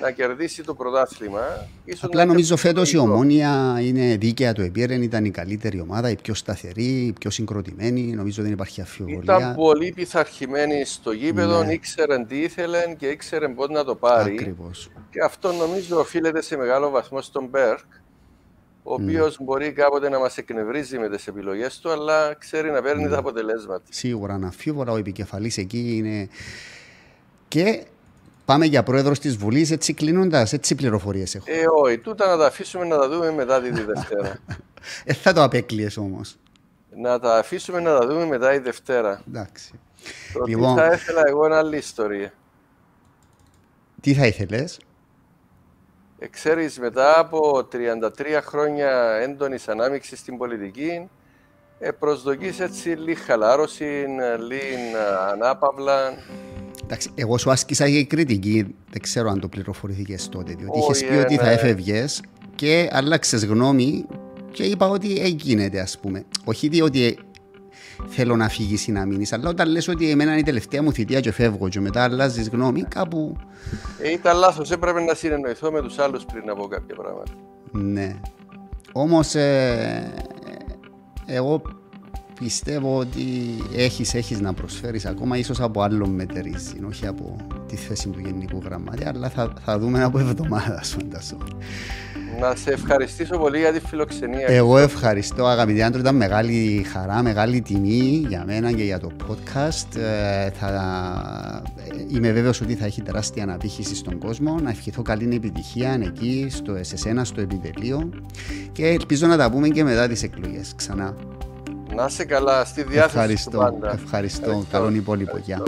να κερδίσει το πρωτάθλημα. Απλά νομίζω φέτος η ομόνια είναι δίκαια το επίρρεν, ήταν η καλύτερη ομάδα, η πιο σταθερή, η πιο συγκροτημένη. Νομίζω δεν υπάρχει αφιβολία. Ήταν πολύ πειθαρχημένη στο γήπεδο, ναι. ήξερε τι ήθελε και ήξερε πώ να το πάρει. Ακριβώς. Και αυτό νομίζω οφείλεται σε μεγάλο βαθμό στον Μπέρκ, ο οποίος ναι. μπορεί κάποτε να μας εκνευρίζει με τις επιλογές του, αλλά ξέρει να παίρνει ναι. τα αποτελέσματα. Σίγουρα, αναφίβολα, ο επικεφαλής εκεί είναι. Και Πάμε για πρόεδρος της Βουλής, έτσι κλείνοντας, έτσι πληροφορίες έχω. Ε, όχι, τούτα να τα αφήσουμε να τα δούμε μετά τη Δευτέρα. ε, θα το απέκλειες όμως. Να τα αφήσουμε να τα δούμε μετά η Δευτέρα. Εντάξει. λοιπόν... θα ήθελα εγώ ένα άλλη ιστορία. Τι θα ήθελες; Ε, ξέρεις, μετά από 33 χρόνια έντονης ανάμειξης στην πολιτική, ε, προσδοκείς έτσι λίγη χαλάρωση, λίγη ανάπαυλα. Εντάξει, εγώ σου άσκησα και κριτική, δεν ξέρω αν το πληροφορηθήκες τότε, διότι είχες πει ότι θα έφευγες και άλλαξες γνώμη και είπα ότι έγινε, ας πούμε. Όχι διότι θέλω να φύγεις ή να μείνεις, αλλά όταν λες ότι εμένα είναι η τελευταία μου θητεία και φεύγω και μετά αλλάζεις γνώμη, κάπου. Ε, ήταν λάθος, έπρεπε να συνεννοηθώ με τους άλλους πριν από κάποια πράγματα. Ναι. Όμως ε, εγώ πιστεύω ότι έχεις, έχεις να προσφέρεις ακόμα ίσως από άλλο μετερίζει, όχι από τη θέση του Γενικού Γραμματέα, αλλά θα, θα δούμε από εβδομάδα φαντάζομαι. Να σε ευχαριστήσω πολύ για τη φιλοξενία. Εγώ ευχαριστώ αγαπητοί άντροι, ήταν μεγάλη χαρά, μεγάλη τιμή για μένα και για το podcast. Ε, θα, ε, είμαι βέβαιος ότι θα έχει τεράστια αναπήχηση στον κόσμο. Να ευχηθώ καλή επιτυχία εκεί, στο, σε εσένα, στο επιτελείο και ελπίζω να τα πούμε και μετά τις εκλογές ξανά. Να είσαι καλά, στη διάθεση ευχαριστώ, του πάντα. Ευχαριστώ, ευχαριστώ. καλόν υπόλοιπο. Γεια.